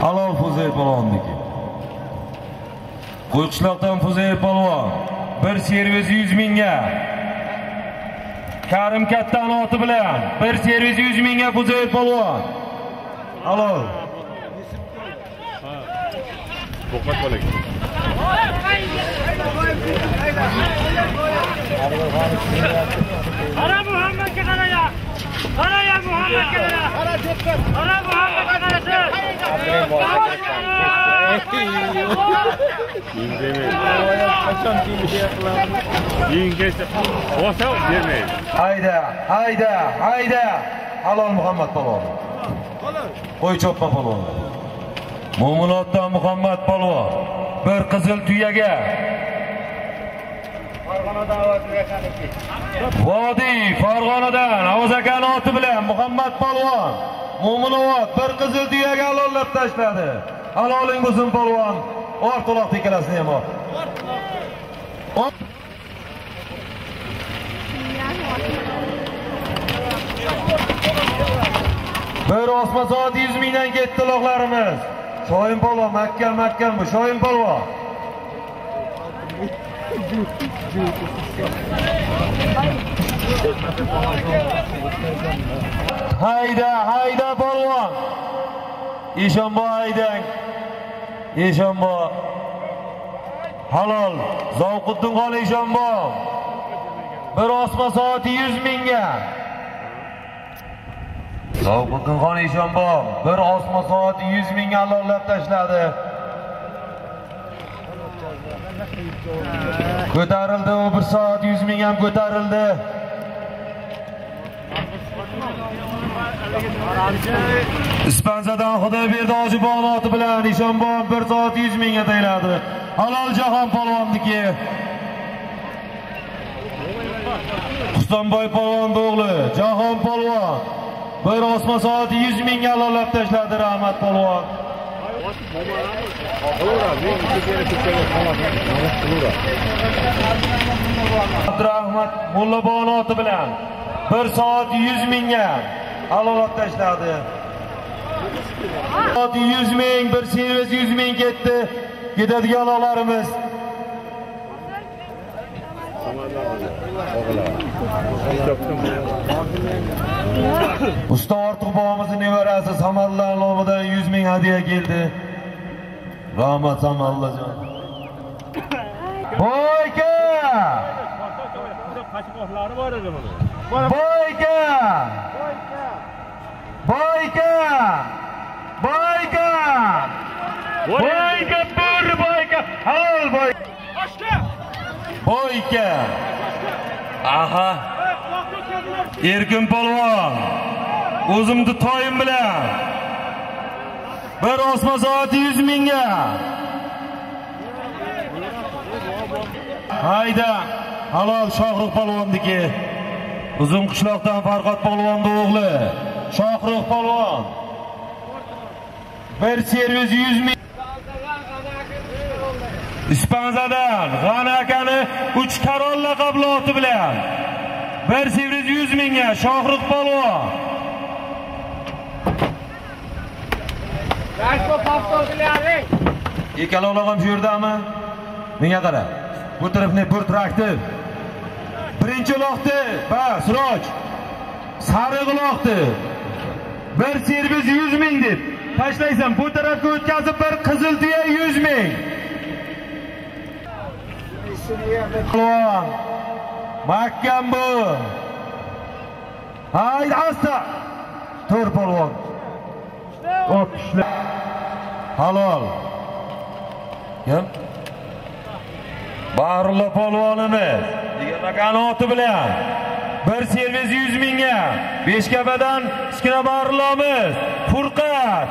Halol Fuzay polvonniki. Qo'yqishloqdan Fuzoyev polvon bir servis 100 mingga. Karim Kattan oti bilan bir servis 100 mingga Fuzoyev polvon. Halol. Boqat bo'ling. Qara Muhammadga qara ya. Qara ya Muhammadga qara. Qara Muhammadga qarasa. Yiyin demeyin. Yiyin. Hayda, hayda, hayda. Halol Muhammad polvon. Qo'y chopma polvon. Mo'minotdan Muhammad polvon bir qizil tuyaga. Vodiy Farg'onadan Avaz akani oti bilan Muhammad polvon Mo'minobod bir qizil tuyaga alollab tashladi. Haloling bo'lsin polvon. Ort uloqda ham ort. Bir osma soat 100 mingdan ketdi loqlarimiz Shoyin polvon, makkam makkam bu. Shoyin polvon. Hayda, hayda polvon. Eshonbo aydang Eshonbo. Halol. zovquddin xon Eshonbo. Bir osma soati 100 mingga. Zavquddin xon Eshonbo bir osma soati 100 mingga alollab tashladi. Ko'tarildi u bir soat 100 ming ham ko'tarildi. Ispanzadan Xudoyberdi hoji oti bilan Ishonbon bir soat 100 mingga tayiladi. Halol Jahon polvonniki. Husanboy polvon o'g'li Jahon polvon bir osma soat 100 mingga alollab tashladi Rahmat polvon. Abdurahmat Mullabon oti bilan bir soat 100 mingga alollab tashladi. Soat 100 ming, bir servis 100 ming ketdi. Ketadigan aloqlarimiz. Usta Ortiq bobomizni nevarasi Samarlar nomidan 100 ming hadiya keldi. Rahmat Samarlajon. Boyka! Qochmoqlari bor edi buni. Boyka! Boyka! Boyka! Boyka bir boyka! Halol boyka! Boyka! Aha! Erkin polvon! O'zimni toyim bilan bir osma soati 100 mingga. Hayda! Halol Shohruh polvonniki. Uzun qishloqdan farqat polvonning o'g'li. Shohruh polvon. Bir servis 100 ming. Ispanzadan G'ani akani 3 karol laqabli oti bilan bir servis 100 mingga Shohruh polvon. Ikkalov ham shu yerdami? Menga qara. Bu tarafni bir traktor. Birinchi uloqni, ba, Siroj. Sariq uloqni. Bir servis 100 ming deb tashlaysan. Bu tarafga o'tkazib bir qizil tuya 100 ming. Polvon. Mahkam bu. Haydi asta. to'r polvon. Hop, ishla. Halol. Kim? Bahrulla polvonimiz degan oti bilan bir servis 100 mingga. Beshkapadan Kichkina Bahrullamiz Furqat.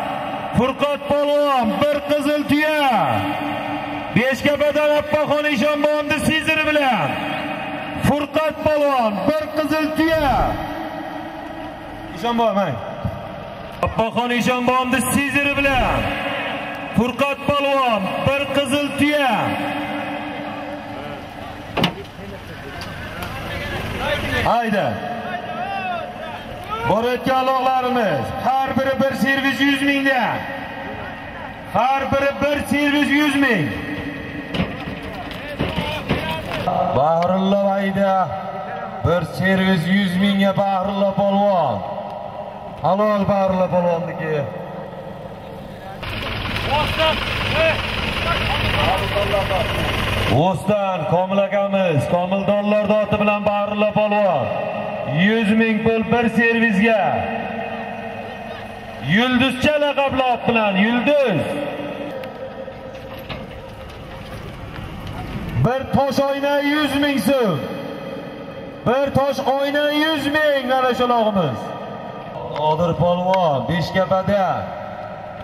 Furqat polvon bir qizil tuya. Beshkapadan Appaxon Eshonbonni siziri bilan. Furqat polvon bir qizil tuya. Eshonbon mang Appaxon Eshonbonni siziri bilan. Furqat polvon bir qizil tuya. Hayda. Borayotgan aloqlarimiz har biri bir servis 100 mingdan. Har biri bir servis 100 ming. Bahrulla Hayda. bir servis 100 mingga Bahrulla polvon. Halol Bahrulla polvonniki. Boston. Hey. O'stan Komil akamiz, Komil dollar doti bilan Bahrulla polvon. 100 ming pul bir servisga. Yulduzcha laqabli ot bilan Yulduz. Bir tosh oyna 100 ming so'm. Bir tosh oyna 100 ming mana shu log'imiz. Nodir polvon Beshkapada.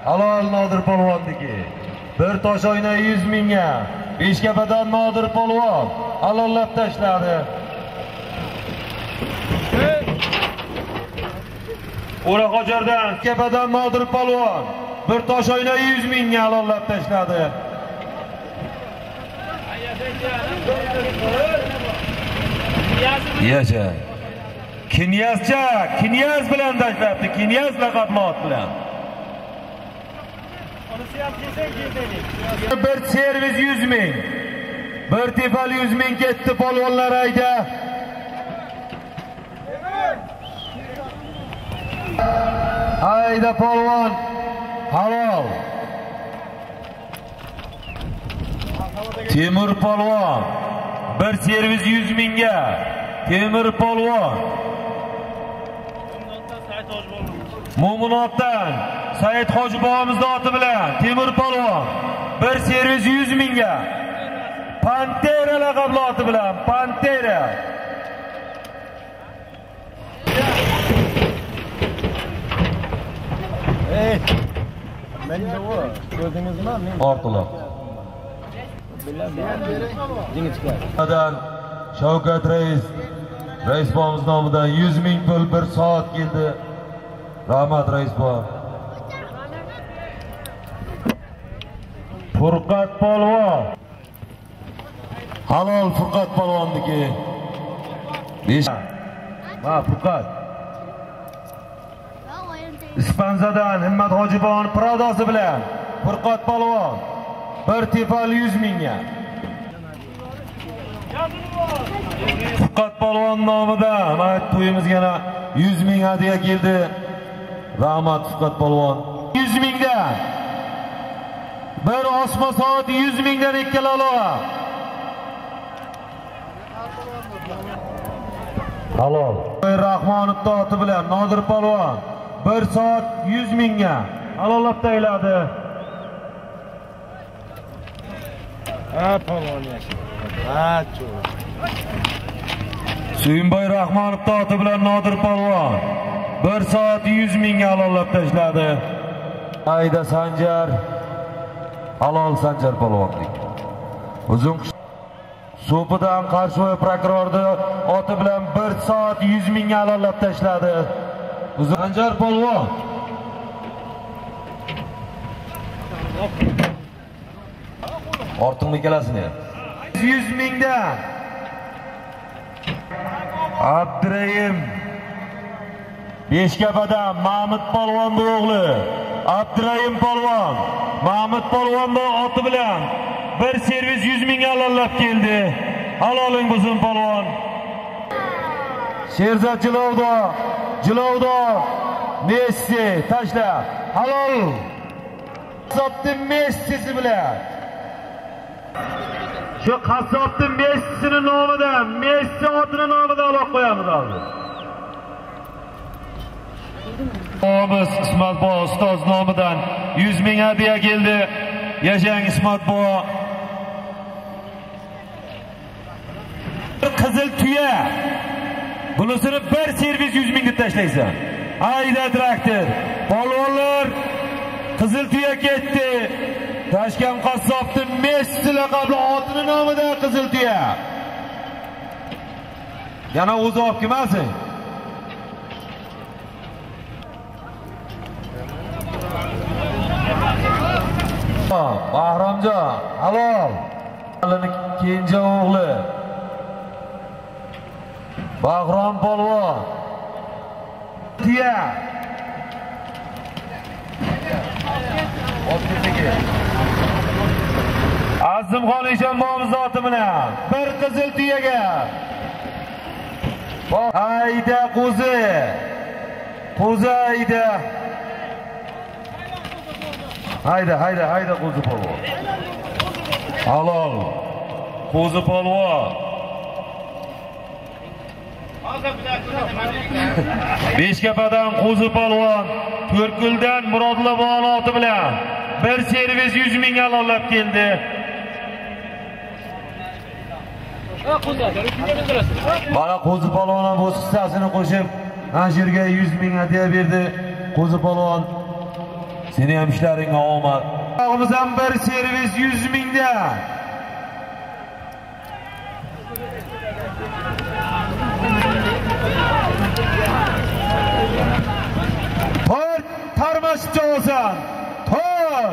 Halol Nodir polvonniki. Bir tosh oyna 100 mingga. Beshkapadan Nodir polvon alollab tashladi. O'raqojardan kapadan Nodir polvon bir tosh oyna 100 mingga alollab tashladi. Yacha. Kinyazcha, Kinyaz bilan tashlabdi. Kinyaz laqabli ot bilan. Bir servis 100 ming. Bir tepal 100 ming ketdi polvonlar ayda. Ayda polvon halol. Temur polvon bir servis 100 mingga. Temur polvon Mo'minotdan Said Hoji bobomizni oti bilan Temur polvon bir servis 100 mingga. Pantera laqabli oti bilan Pantera. Ortiloq. Shavkat rais rais bobomiz nomidan 100 ming pul bir soat keldi. Rahmat rais bobo. Furqat polvon. Halol Furqat polvonniki. Besh. Ha, Furqat. Ispanzadan Himmat Hojibon Pradosi bilan Furqat polvon bir tepal 100 mingga. Furqat polvon nomidan mana to'yimizga yana 100 ming hadiya keldi. Rahmat Furqat polvon. 100 mingdan. Bir osma soat 100 mingdan ikkala olova. Halol. Rahmonov toti bilan Nodir polvon 1 soat 100 mingga halollab tayladi. Ha, polvon. Ha, chu. Suyunboy Rahmonov toti bilan Nodir polvon 1 soat 100 ming halollab tashladi. Ayda Sanjar halol Sanjar polvonlik. Uzun So'pidan Qarshivoy prokurorni oti bilan 1 soat 100 ming halollab tashladi. Uzun Sanjar polvon Ortingni kelasini. 100 mingdan Abdurayim Beshkapadan Mahmud polvonning o'g'li Abdurayim polvon Mahmud polvonning oti bilan bir servis 100 mingga halollab keldi. Haloling bo'lsin polvon. Sherzod Jilovdo, Jilovdo, Messi tashla. Halol. Qassobning Messisi bilan. Shu qassobning Messisini nomidan, Messi otini nomidan aloq qo'yamiz hozir. Bobomiz Ismatbo ustoz nomidan 100 ming hadiya keldi. Yashang Ismatbo. Qizil tuya. Bunisini bir servis 100 ming deb tashlaysan. Hayda traktor. Polvonlar qizil tuya ketdi. Toshkent qassobning Messi laqabli otini nomida qizil tuya. Yana o'zi olib kelmasin. Bahromjon, halol. Alini kenja o'g'li. Bahrom polvon. Tuya. Azimxon Eshonboyimiz oti bilan bir qizil tuyaga. Hayda qo'zi. Qo'zi hayda. Hayda, hayda, hayda qo'zi polvon. Halol. Qo'zi polvon. Beshkapadan qo'zi polvon, To'rtko'ldan Murodla oti bilan bir servis 100 ming alollab keldi. Mana qo'zi polvon ham o'z hissasini qo'shib, Anjirga 100 ming hadya berdi. Qo'zi polvon Seni ham ishlaringga omad. Og'imiz ham bir servis 100 mingda. Tor tarmashib olasan. Tor.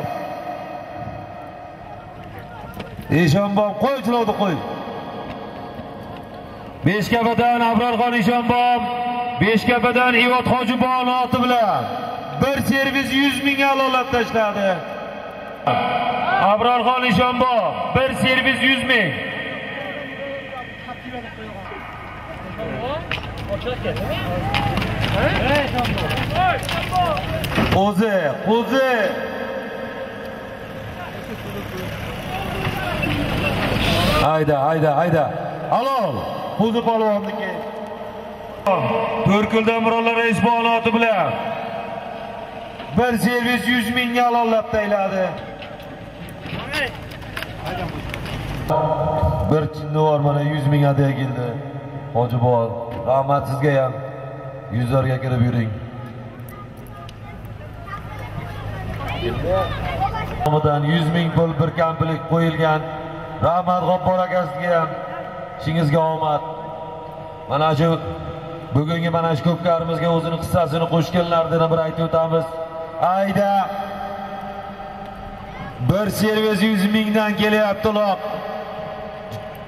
Eshonbom qo'y chilovdi qo'y. Beshkapadan Abrorxon Eshonbom, Beshkapadan Ivot Hojibon oti bilan bir servis 100 ming alolat tashladi. Abrorxon Eshonbom bir servis 100 ming. o'zi o'zi Hayda, hayda, hayda. Halol. o'zi polvonniki. To'rko'ldan Mirollar rais oti bilan bir servis 100 mingga alollab tayladi. Bir chinnivor mana 100 ming hadya keldi. Hojibon, rahmat sizga ham. Yuzlarga kirib yuring. Nomidan 100 ming pul bir kampilik qo'yilgan. Rahmat G'obbor akasiga ham ishingizga omad. Mana shu bugungi mana shu ko'pkarimizga o'zini hissasini qo'shganlardan bir aytib o'tamiz. Ayda bir servis 100 mingdan kelyapti loq.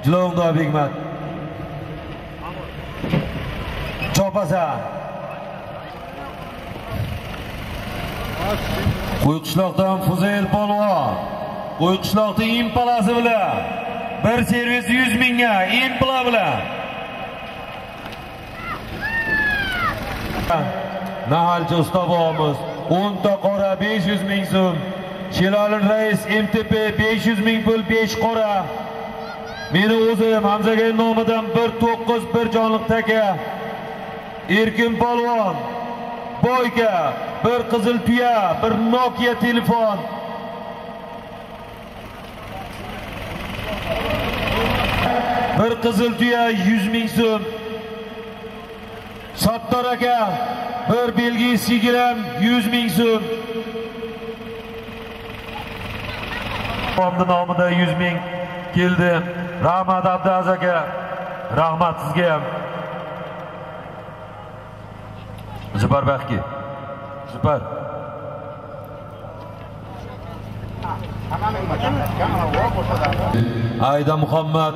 Jilovdo Begmat. chopasa Qo'yqishloqdan Fuzayl polvon. Qo'yqishloqning impalasi bilan bir servis 100 mingga impla bilan. Nahalchi ustobomiz 10 ta qora 500 ming so'm. Shelolin rais MTP 500 ming pul besh qora. Meni o'zim Hamzaga nomidan 19 bir jonliq taka. Erkin polvon boyga bir qizil tuya, bir Nokia telefon. Bir qizil tuya 100 ming so'm. Sattor aka bir belgi sigiram yuz ming so'm. fondi nomida yuz ming keldi. Rahmat Abdaz aka. Rahmat sizga ham. zubar Baxki. zubar ayda Muhammad.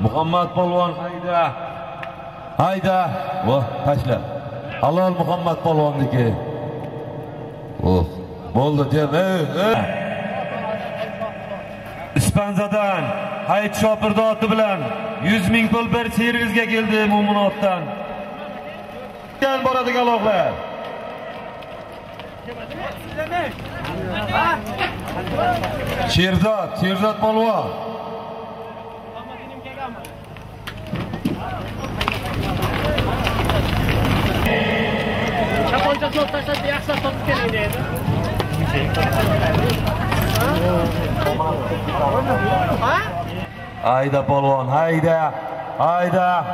Muhammad polvon hayda. Hayda. Voh, tashla. Halol Muhammad polvonniki. Oh, bo'ldi, jem. Ey, ey. Ispanzadan Hayit Shopirdoti bilan 100 ming pul bir servisga keldi Mo'minotdan. Gel boradigan loqlar. Sherzod, Sherzod polvon. Chaponchasini olib tashlashni yaxshilab topib keling deydi. Hayda ¿Ah? polvon, hayda. Hayda.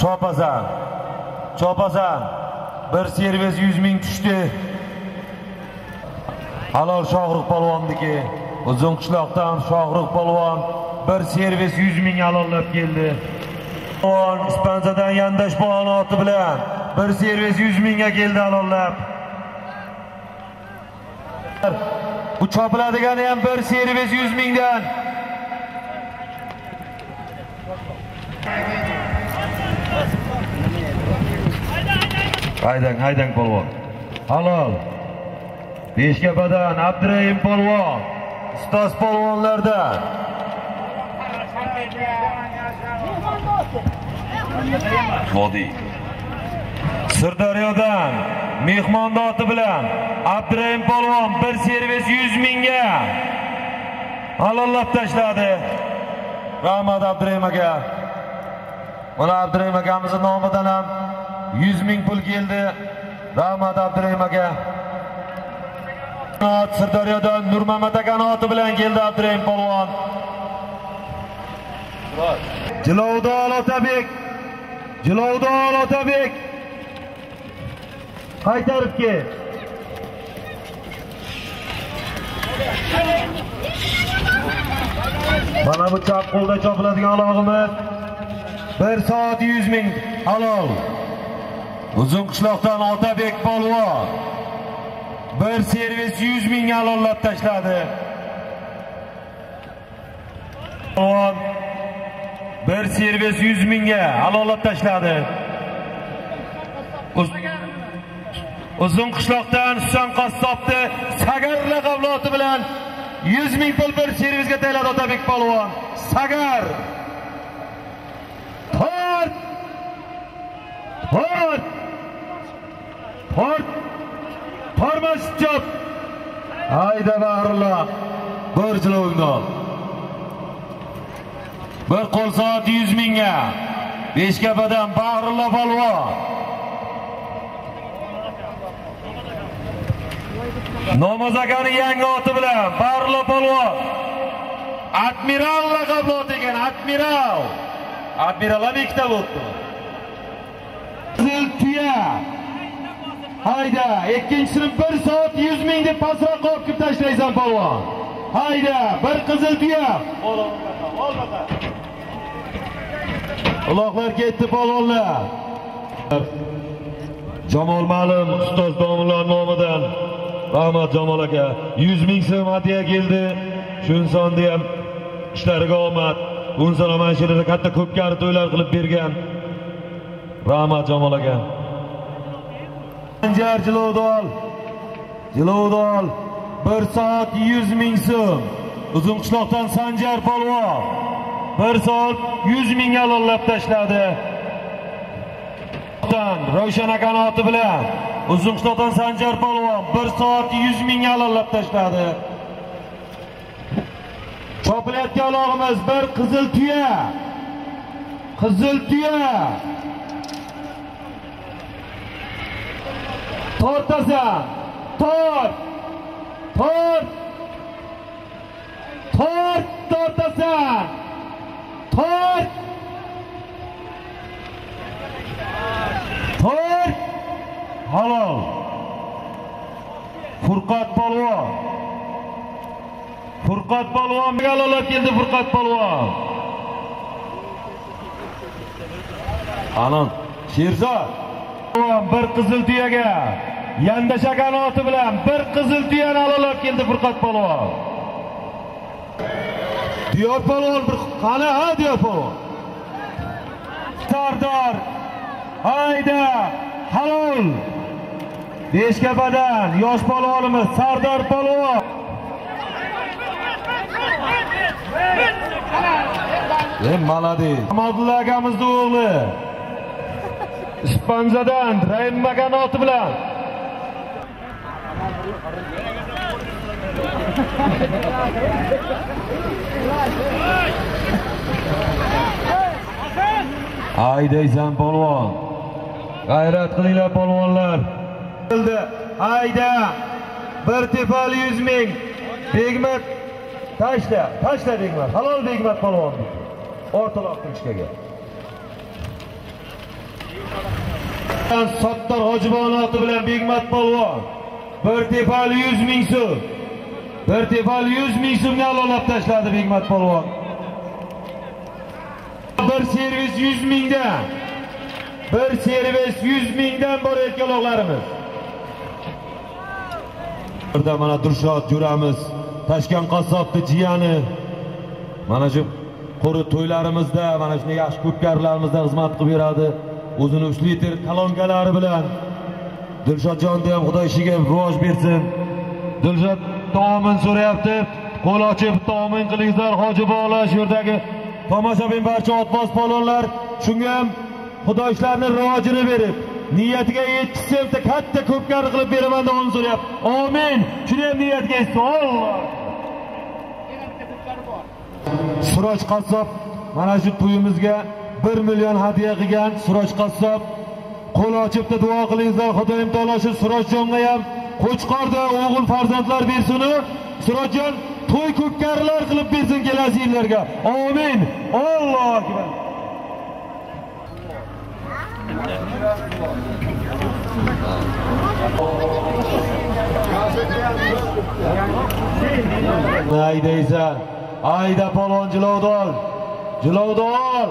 Chopasan. Chopasan. Bir servis 100 ming tushdi. Halol Shohruh polvonniki. Uzun qishloqdan Shohruh polvon bir servis 100 ming alollab keldi. Polvon Ispanzadan Yandash polvon oti bilan bir servis 100 mingga keldi alollab. Bu chopiladigani ham bir servis 100 mingdan. Haydang, haydang polvon. Halol. Beshkapadan Abdurahim polvon ustoz polvonlardan Vodiy. Sirdaryodan mehmon doti bilan Abdurahim polvon bir servis 100 mingga alollab tashladi. Rahmat Abdurahim aka. Mana Abdurahim akamizning nomidan ham 100 ming pul keldi. Rahmat Abdurahim aka. Sirdaryodan Nurmamat aka oti bilan keldi Abdurahim polvon. Jilovdor Otabek Jilovdor Otabek qaytarib kel. Mana bu chap qo'lda chopiladigan alog'imiz 1 soat 100 ming halol. Uzun qishloqdan Otabek polvon bir servis 100 ming alollab tashladi. Polvon bir servis 100 mingga alollab tashladi. Uzun qishloqdan Husan qassobni Sagar laqabloti bilan 100 ming pul bir servisga tayladi Otabek polvon. Sagar. Tort. Tort. Tort. Tormas chop. Hayda barilla. Bir jilovingdan. Bir qo'l soat 100 mingga. Beshkapadan Bag'rilla polvon. Nomoz akani yangi oti bilan Barlo polvon. Admiral laqabli ot ekan, Admiral. Admiral ham ikkita bo'ldi. Qizil tuya. Hayda, ikkinchisini 1 soat 100 ming deb pastroqqa olib kelib tashlaysan polvon. Hayda, bir qizil tuya. Uloqlar ketdi polvonlar. Jamol Ma'lum ustoz domlalar nomidan rahmat Jamol aka 100 ming so'm hadya keldi. Shu insonni ham ishlariga omad. Bu mana shu yerda katta ko'pkari to'ylar qilib bergan. Rahmat Jamol aka. Sanjar Jilovdol. Jilovdol 1 soat 100 ming so'm. Uzun qishloqdan Sanjar polvon 1 soat 100 ming alollab tashladi. Qishloqdan Ravshan akani bilan uzunqishloqdan Sanjar polvon bir soat yuz mingga alollab tashladi. Chopilayotgan olog'imiz bir qizil tuya. Qizil tuya. Tortasan. Tort. Tort. Tort tortasan. Tort. Tort. Halol. Furqat polvon. Furqat polvon galolab keldi Furqat polvon. Anon. Sherzod. Bir qizil tuyaga yandasha oti bilan bir qizil tuyani alolab keldi Furqat polvon. Diyor polvon bir qani ha Diyor polvon. Sardor. Hayda. Halol. Beshkapadan yosh polvonimiz Sardor polvon. Ey maladi. Amadulla akamizning o'g'li. Ispanzadan Rahim Makanoti bilan Haydaysan polvon. G'ayrat qilinglar polvonlar. Bildi. Hayda. Bir tepal 100 ming. Begmat tashla, tashla Begmat. Halol Begmat polvon. O'rtaloq qilishga. sattor Hojibon oti bilan Begmat polvon. Bir tepal 100 ming so'm. Bir tepal 100 ming so'mni ololab tashladi Begmat polvon. Bir servis 100 mingdan. Bir servis 100 mingdan borayotgan uloqlarimiz. birda mana Durshod jo'ramiz, Toshkent qassobni jiyani mana shu qo'ri to'ylarimizda, mana shunday yaxshi ko'pkarilarimizda xizmat qilib beradi. O'zini 3 litr talongalari bilan Dilshodjonni ham Xudo ishiga rivoj bersin. Dilshod taomin so'rayapti. qo'l ochib tomon qilingizlar hoji bog'lar shu yerdagi tomoshabin barcha otboz polvonlar shunga ham xudo ishlarni rivojini berib niyatiga yetti sentda katta ko'pkari qilib beraman deb onu so'rayapti omin. Shuni ham niyatga yetsin Alloh suroj qassob mana shu to'yimizga bir million hadya qilgan suroj qassob. Qo'l ochibdi duo qilingizlar xudoyim taolo shu surojjonga ham qo'chqorda o'g'il farzandlar bersinu. Surojjon to'y ko'pkarilar qilib bersin kelasi yillarga. Omin. Ollohu akbar. Haydaysan ayda polvon jilovdor jilovdor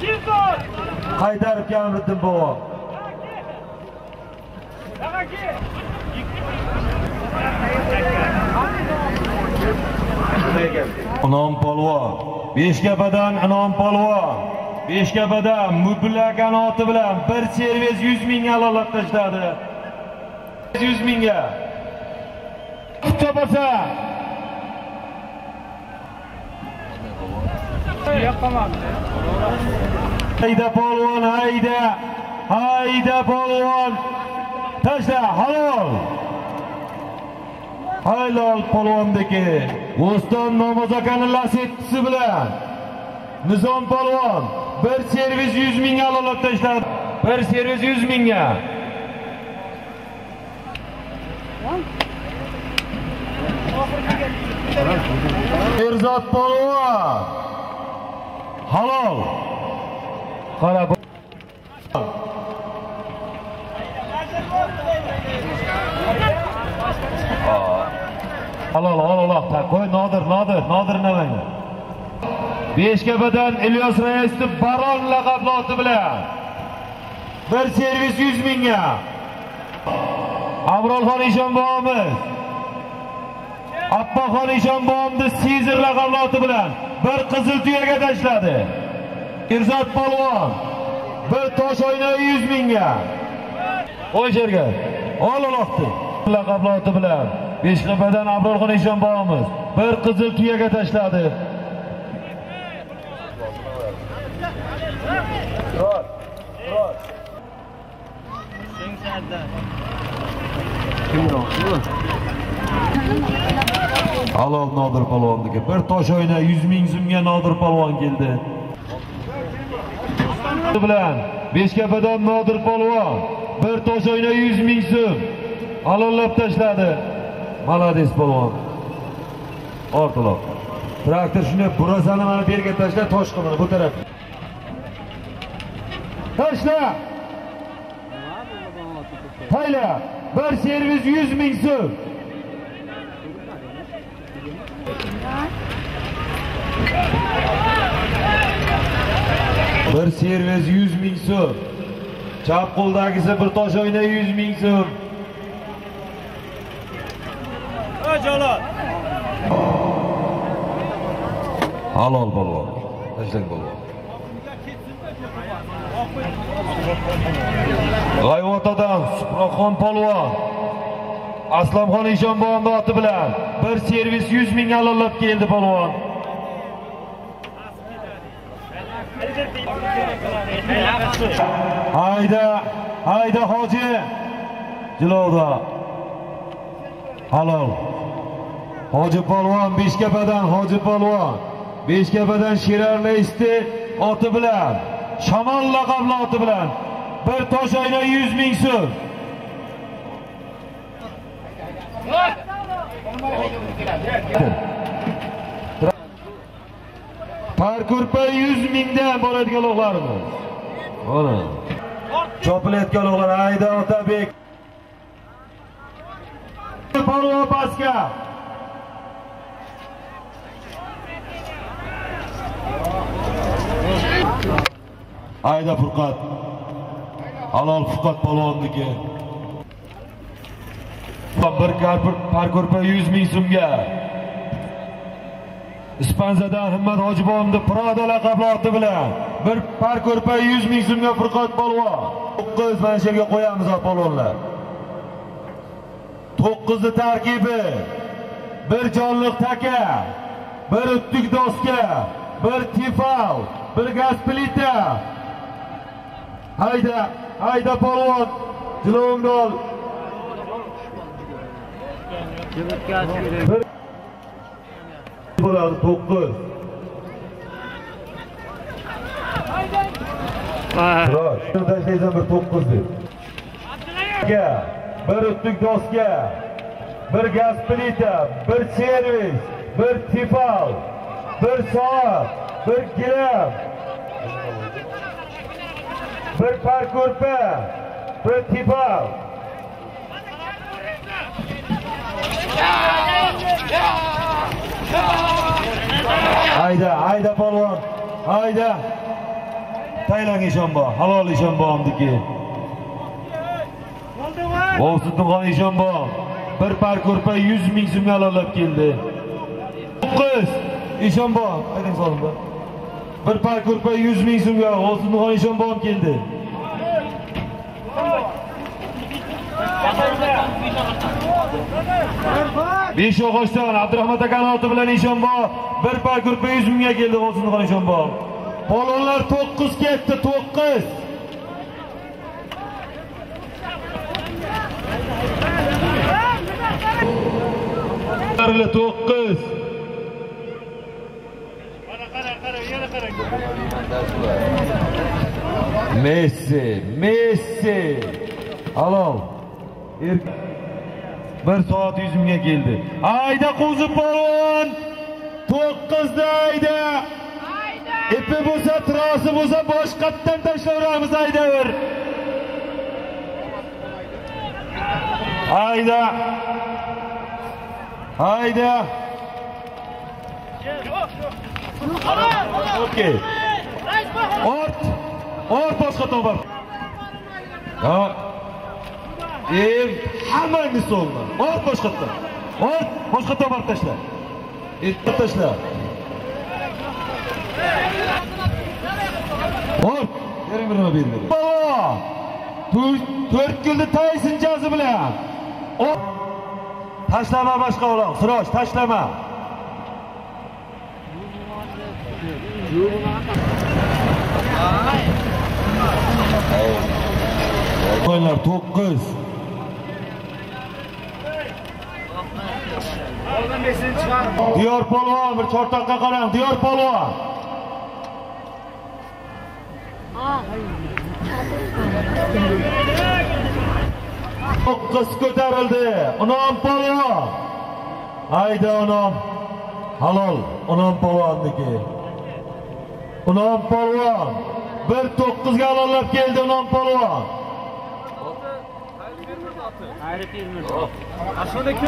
Shimdor! qaytarib kamriddin bobo Daqaki! polvon beshkapadan inom polvon. Beshkapadan mulla qanoti bilan bir servis yuz mingga alolat tashladi. Yuz mingga. Topasa hayda polvon hayda. Hayda polvon. Tashla halol. Haylol polvonniki o'ston namoz akani lasettisi bilan nizom polvon bir servis yuz mingga alolab tashladi bir servis yuz mingga. Erzod polvon halol. Qara Oh. Halol halol qo'y nodir nodir nodir namanga beshkapadan ilyos raisni baron laqabli oti bilan. Bir servis yuz mingga. Abrorxon eshonbobomiz abbaxon eshonbobomni sezir laqabli oti bilan bir qizil tuyaga tashladi. Irzod polvon bir tosh oyna yuz mingga. Qo'y yerga ol uloqni laqabli oti bilan beshqapadan abrorxon eshonbobomiz bir qizil tuyaga tashladi. Halol nodir polvonniki bir tosh oyna 100 ming so'mga nodir Palvon keldi. Bilan beshkapadan nodir Palvon. Bir tosh oyna 100 ming so'm. Alollab tashladi. Молодец polvon ortiloq traktor shunday burasani mana bu yerga tashla toshqa mana bu taraf tashla tayla bir servis yuz ming so'm bir servis yuz ming so'm chap qo'ldagisi bir tosh oyna yuz ming so'm halol polvon tinchlik polvon g'ayvotadan suhroxon polvon aslamxon eshonbobomni oti bilan bir servis yuz ming alollab keldi polvon. Hayda hayda hoji. Jilovda. Halol. Hoji polvon beshkapadan hoji polvon beshkapadan sherarli isti oti bilan shamol laqabli oti bilan bir tosh oyna yuz ming so'm. Parkurpa yuz mingdan boradigan ulug'larimiz mana. Chopilayotgan ulug'lar ayda otabek. Polvon pastga ayda furqat. Halol furqat polvonniki bir karpur parkurpa yuz ming so'mga. Ispanzadan himmat hojibovni prado laqabli oti bilan bir parko'rpa yuz ming so'mga furqat polvon. To'qqiz mana shu yerga qo'yamiz polvonlar. To'qqizni tarkibi bir jonliq taka bir o'ttik doska bir tifal bir gaz plita hayda hayda polvon. Jilovingdol bir bo'ladi to'qqiz. Turosh, shuni tashlaysan bir to'qqiz deb. Bir o'tlik doska bir gaz plita bir servis bir tifal bir soat bir gilam bir par ko'rpa bir tifal hayda hayda polvon hayda taylang eshonbo halol eshonbomniki G'ovsiddinxon eshonbo bir par ko'rpa 100 ming so'mga halolab keldi. To'qqiz eshonbo ayting solimba bir par ko'rpa 100 ming so'mga G'ovsiddinxon eshonbo ham keldi. Besh og'ochdan abdurahmat akani oti bilan eshonbo bir par ko'rpa 100 mingga keldi G'ovsiddinxon eshonbo polvonlar to'qqiz ketdi to'qqiz. To'qqiz. Messi, Messi. Halol. Er- Bir soat 100 mingga keldi. Ayda qo'zi polvon. To'qqizda ayda. Ipi bo'lsa, trosi bo'lsa boshqatdan tashlayveramiz aydaver. Hayda. Hayda. Okey. Ort. Орт. boshqa to'g'ri. Ha. Ev hammani so'lma. Ort boshqatdan. Ort Орт бошқа tashla. ташла. tashla. ташла. Орт. bir nima berdi. Baba. To'rt kunni Tayson jazi bilan. Орт. Tashlama boshqa o'g'lon. Sirosh, tashlama. O'yinlar 9. Diyor polvon bir cho'rtoqqa qarang. Diyor polvon. To'qqiz ko'tarildi. Unom polvon. Hayda unom. Halol. Unom polvonniki. Unom polvon. Bir to'qqizga alollab keldi Unom polvon.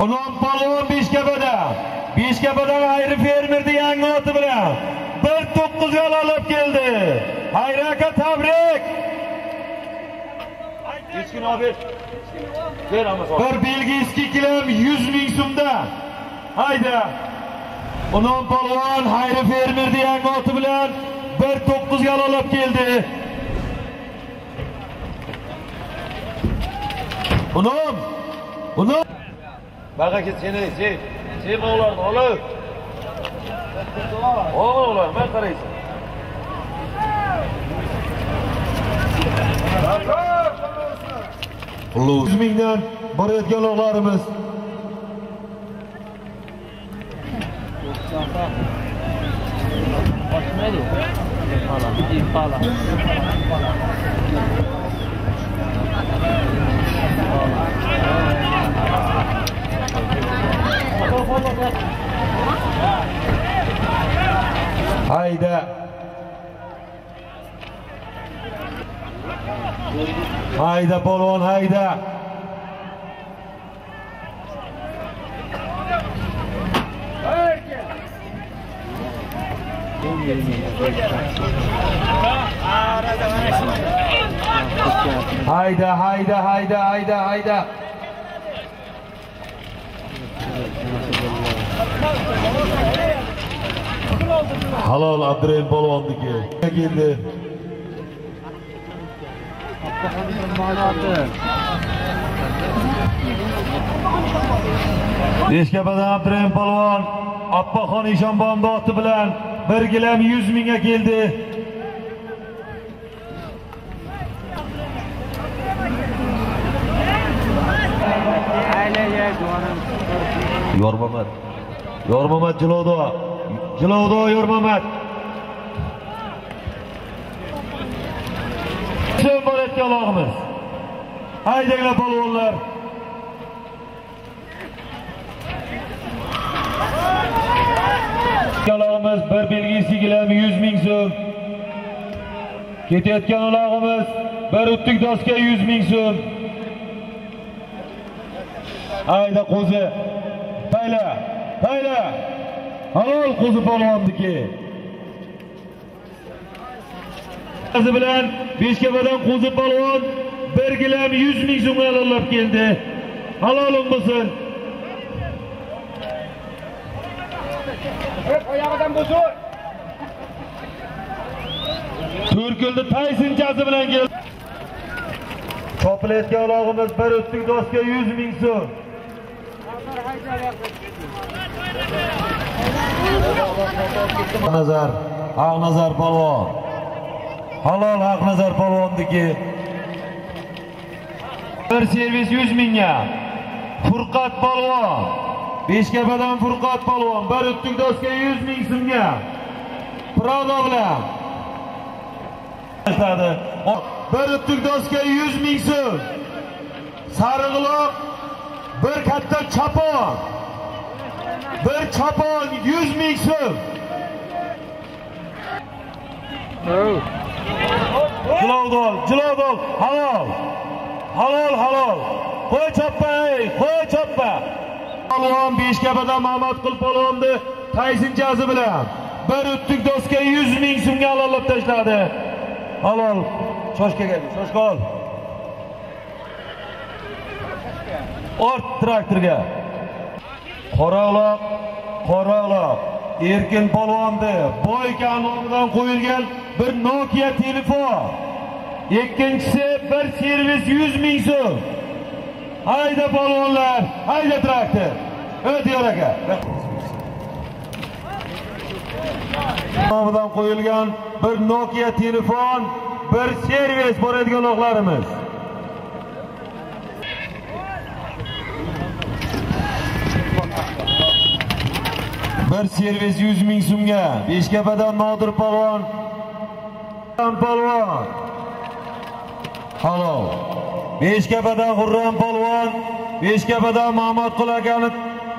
Unom polvon Beshkabada. Beshkabadan ayri fermerni yangi oti bilan bir to'qqizga alollab keldi. Xayri aka tabrik. Hechkin obir. Ber Bir belgiyskiy kilam 100 ming so'mda. Hayda. Unom polvon Xayri fermerni yangi oti bilan bir to'qqizga alollab keldi. Unom. Unom. Baqa ket seni, sen. Sen o'g'larni olib. O'g'lar, men qaraysan. Xullas. 100 mingdan borayotgan o'g'larimiz. Hayda. Hayda polvon, hayda. Hayda, hayda, hayda, hayda, hayda. Halol Abdurahim polvonniki. Keldi. Beshkapadan Abdurahim polvon Abbaxon Eshonbom doti bilan bir gilam 100 mingga keldi. Yormamat. Yormamat Jilovdo. Jilovdo Yormamat. Borayotgan alog'imiz. Haydanglar polvonlar. Alog'imiz bir belgisi gilam 100 ming so'm. Ketayotgan alog'imiz bir uttik doska 100 ming so'm. Hayda qo'zi. Payla, payla. Halol qo'zi polvonniki. Qizi bilan Beshkapadan qo'zi polvon bir gilam 100 ming so'm alollab keldi. Haloling bo'lsin. Turkilni Taysinchasi bilan keldi. Chopilayotgan olog'imiz bir o'ttik doska 100 ming so'm. Nazar, Aqnazar polvon. Halol Aqnazar polvonniki. Bir servis 100 mingga. Furqat polvon. Beshkapadan Furqat polvon bir doska 100 ming so'mga. Tashladi. Bir doska 100 ming so'm. Sariqloq bir katta chapon. Bir chapon 100 ming so'm. Jilovdol, jilovdol, halol. Halol, halol. Qo'y choppa, qo'y choppa. Polvon Beshkapadan Mamatqul polvonni taysinchasi bilan bir o'ttik doska 100 ming so'mga alollab tashladi. Halol. Shoshka keldi, ol. Ort traktorga. Qoraloq, qoraloq. Erkin polvonni boy nomidan qo'yilgan bir Nokia telefon. Ikkinchisi bir servis 100 ming so'm. Hayda polvonlar, hayda traktor. O'tiyor aka. Nomidan qo'yilgan bir Nokia telefon, bir servis boradigan o'g'larimiz. Bir servis 100 ming so'mga. Beshkapadan Nodir polvon. polvon. Halol. Beshkapadan Hurram polvon, Beshkapadan Mahmud akani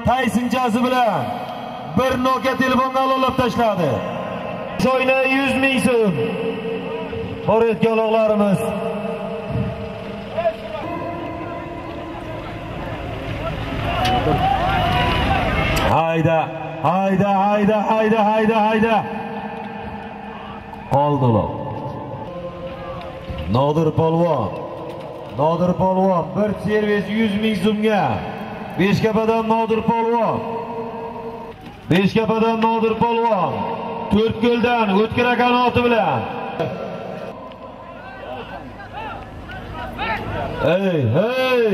taysinchasi bilan bir Nokia telefonga alollab tashladi. So'yna 100 ming so'm. Borayotgan uloqlarimiz Hayda, hayda, hayda, hayda, hayda, hayda. Oldilar. Nodir polvon. Nodir polvon bir servis 100 ming so'mga. Beshkapadan Nodir polvon. Beshkapadan Nodir polvon. To'rtko'ldan O'tkir akani oti bilan. Ey, hey!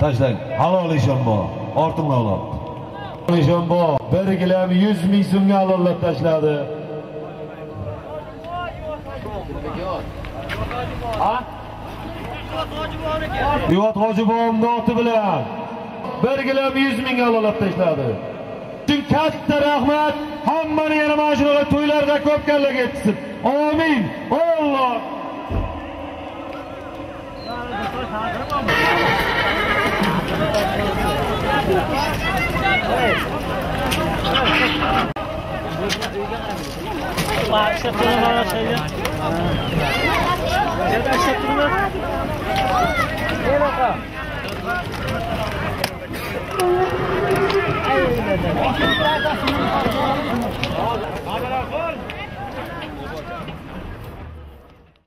Tashlang. Halol ishonbo. Ortimni olib. Ishonbo bir gilam 100 ming so'mga halollab tashladi. Yot Hojibovning oti bilan bir gilam 100 ming alollab tashladi. Uchun katta rahmat. Hammani yana mana shunaqa to'ylarda ko'p kallaga. Amin. Alloh. Aşağı turuna aşağıya. Hadi lan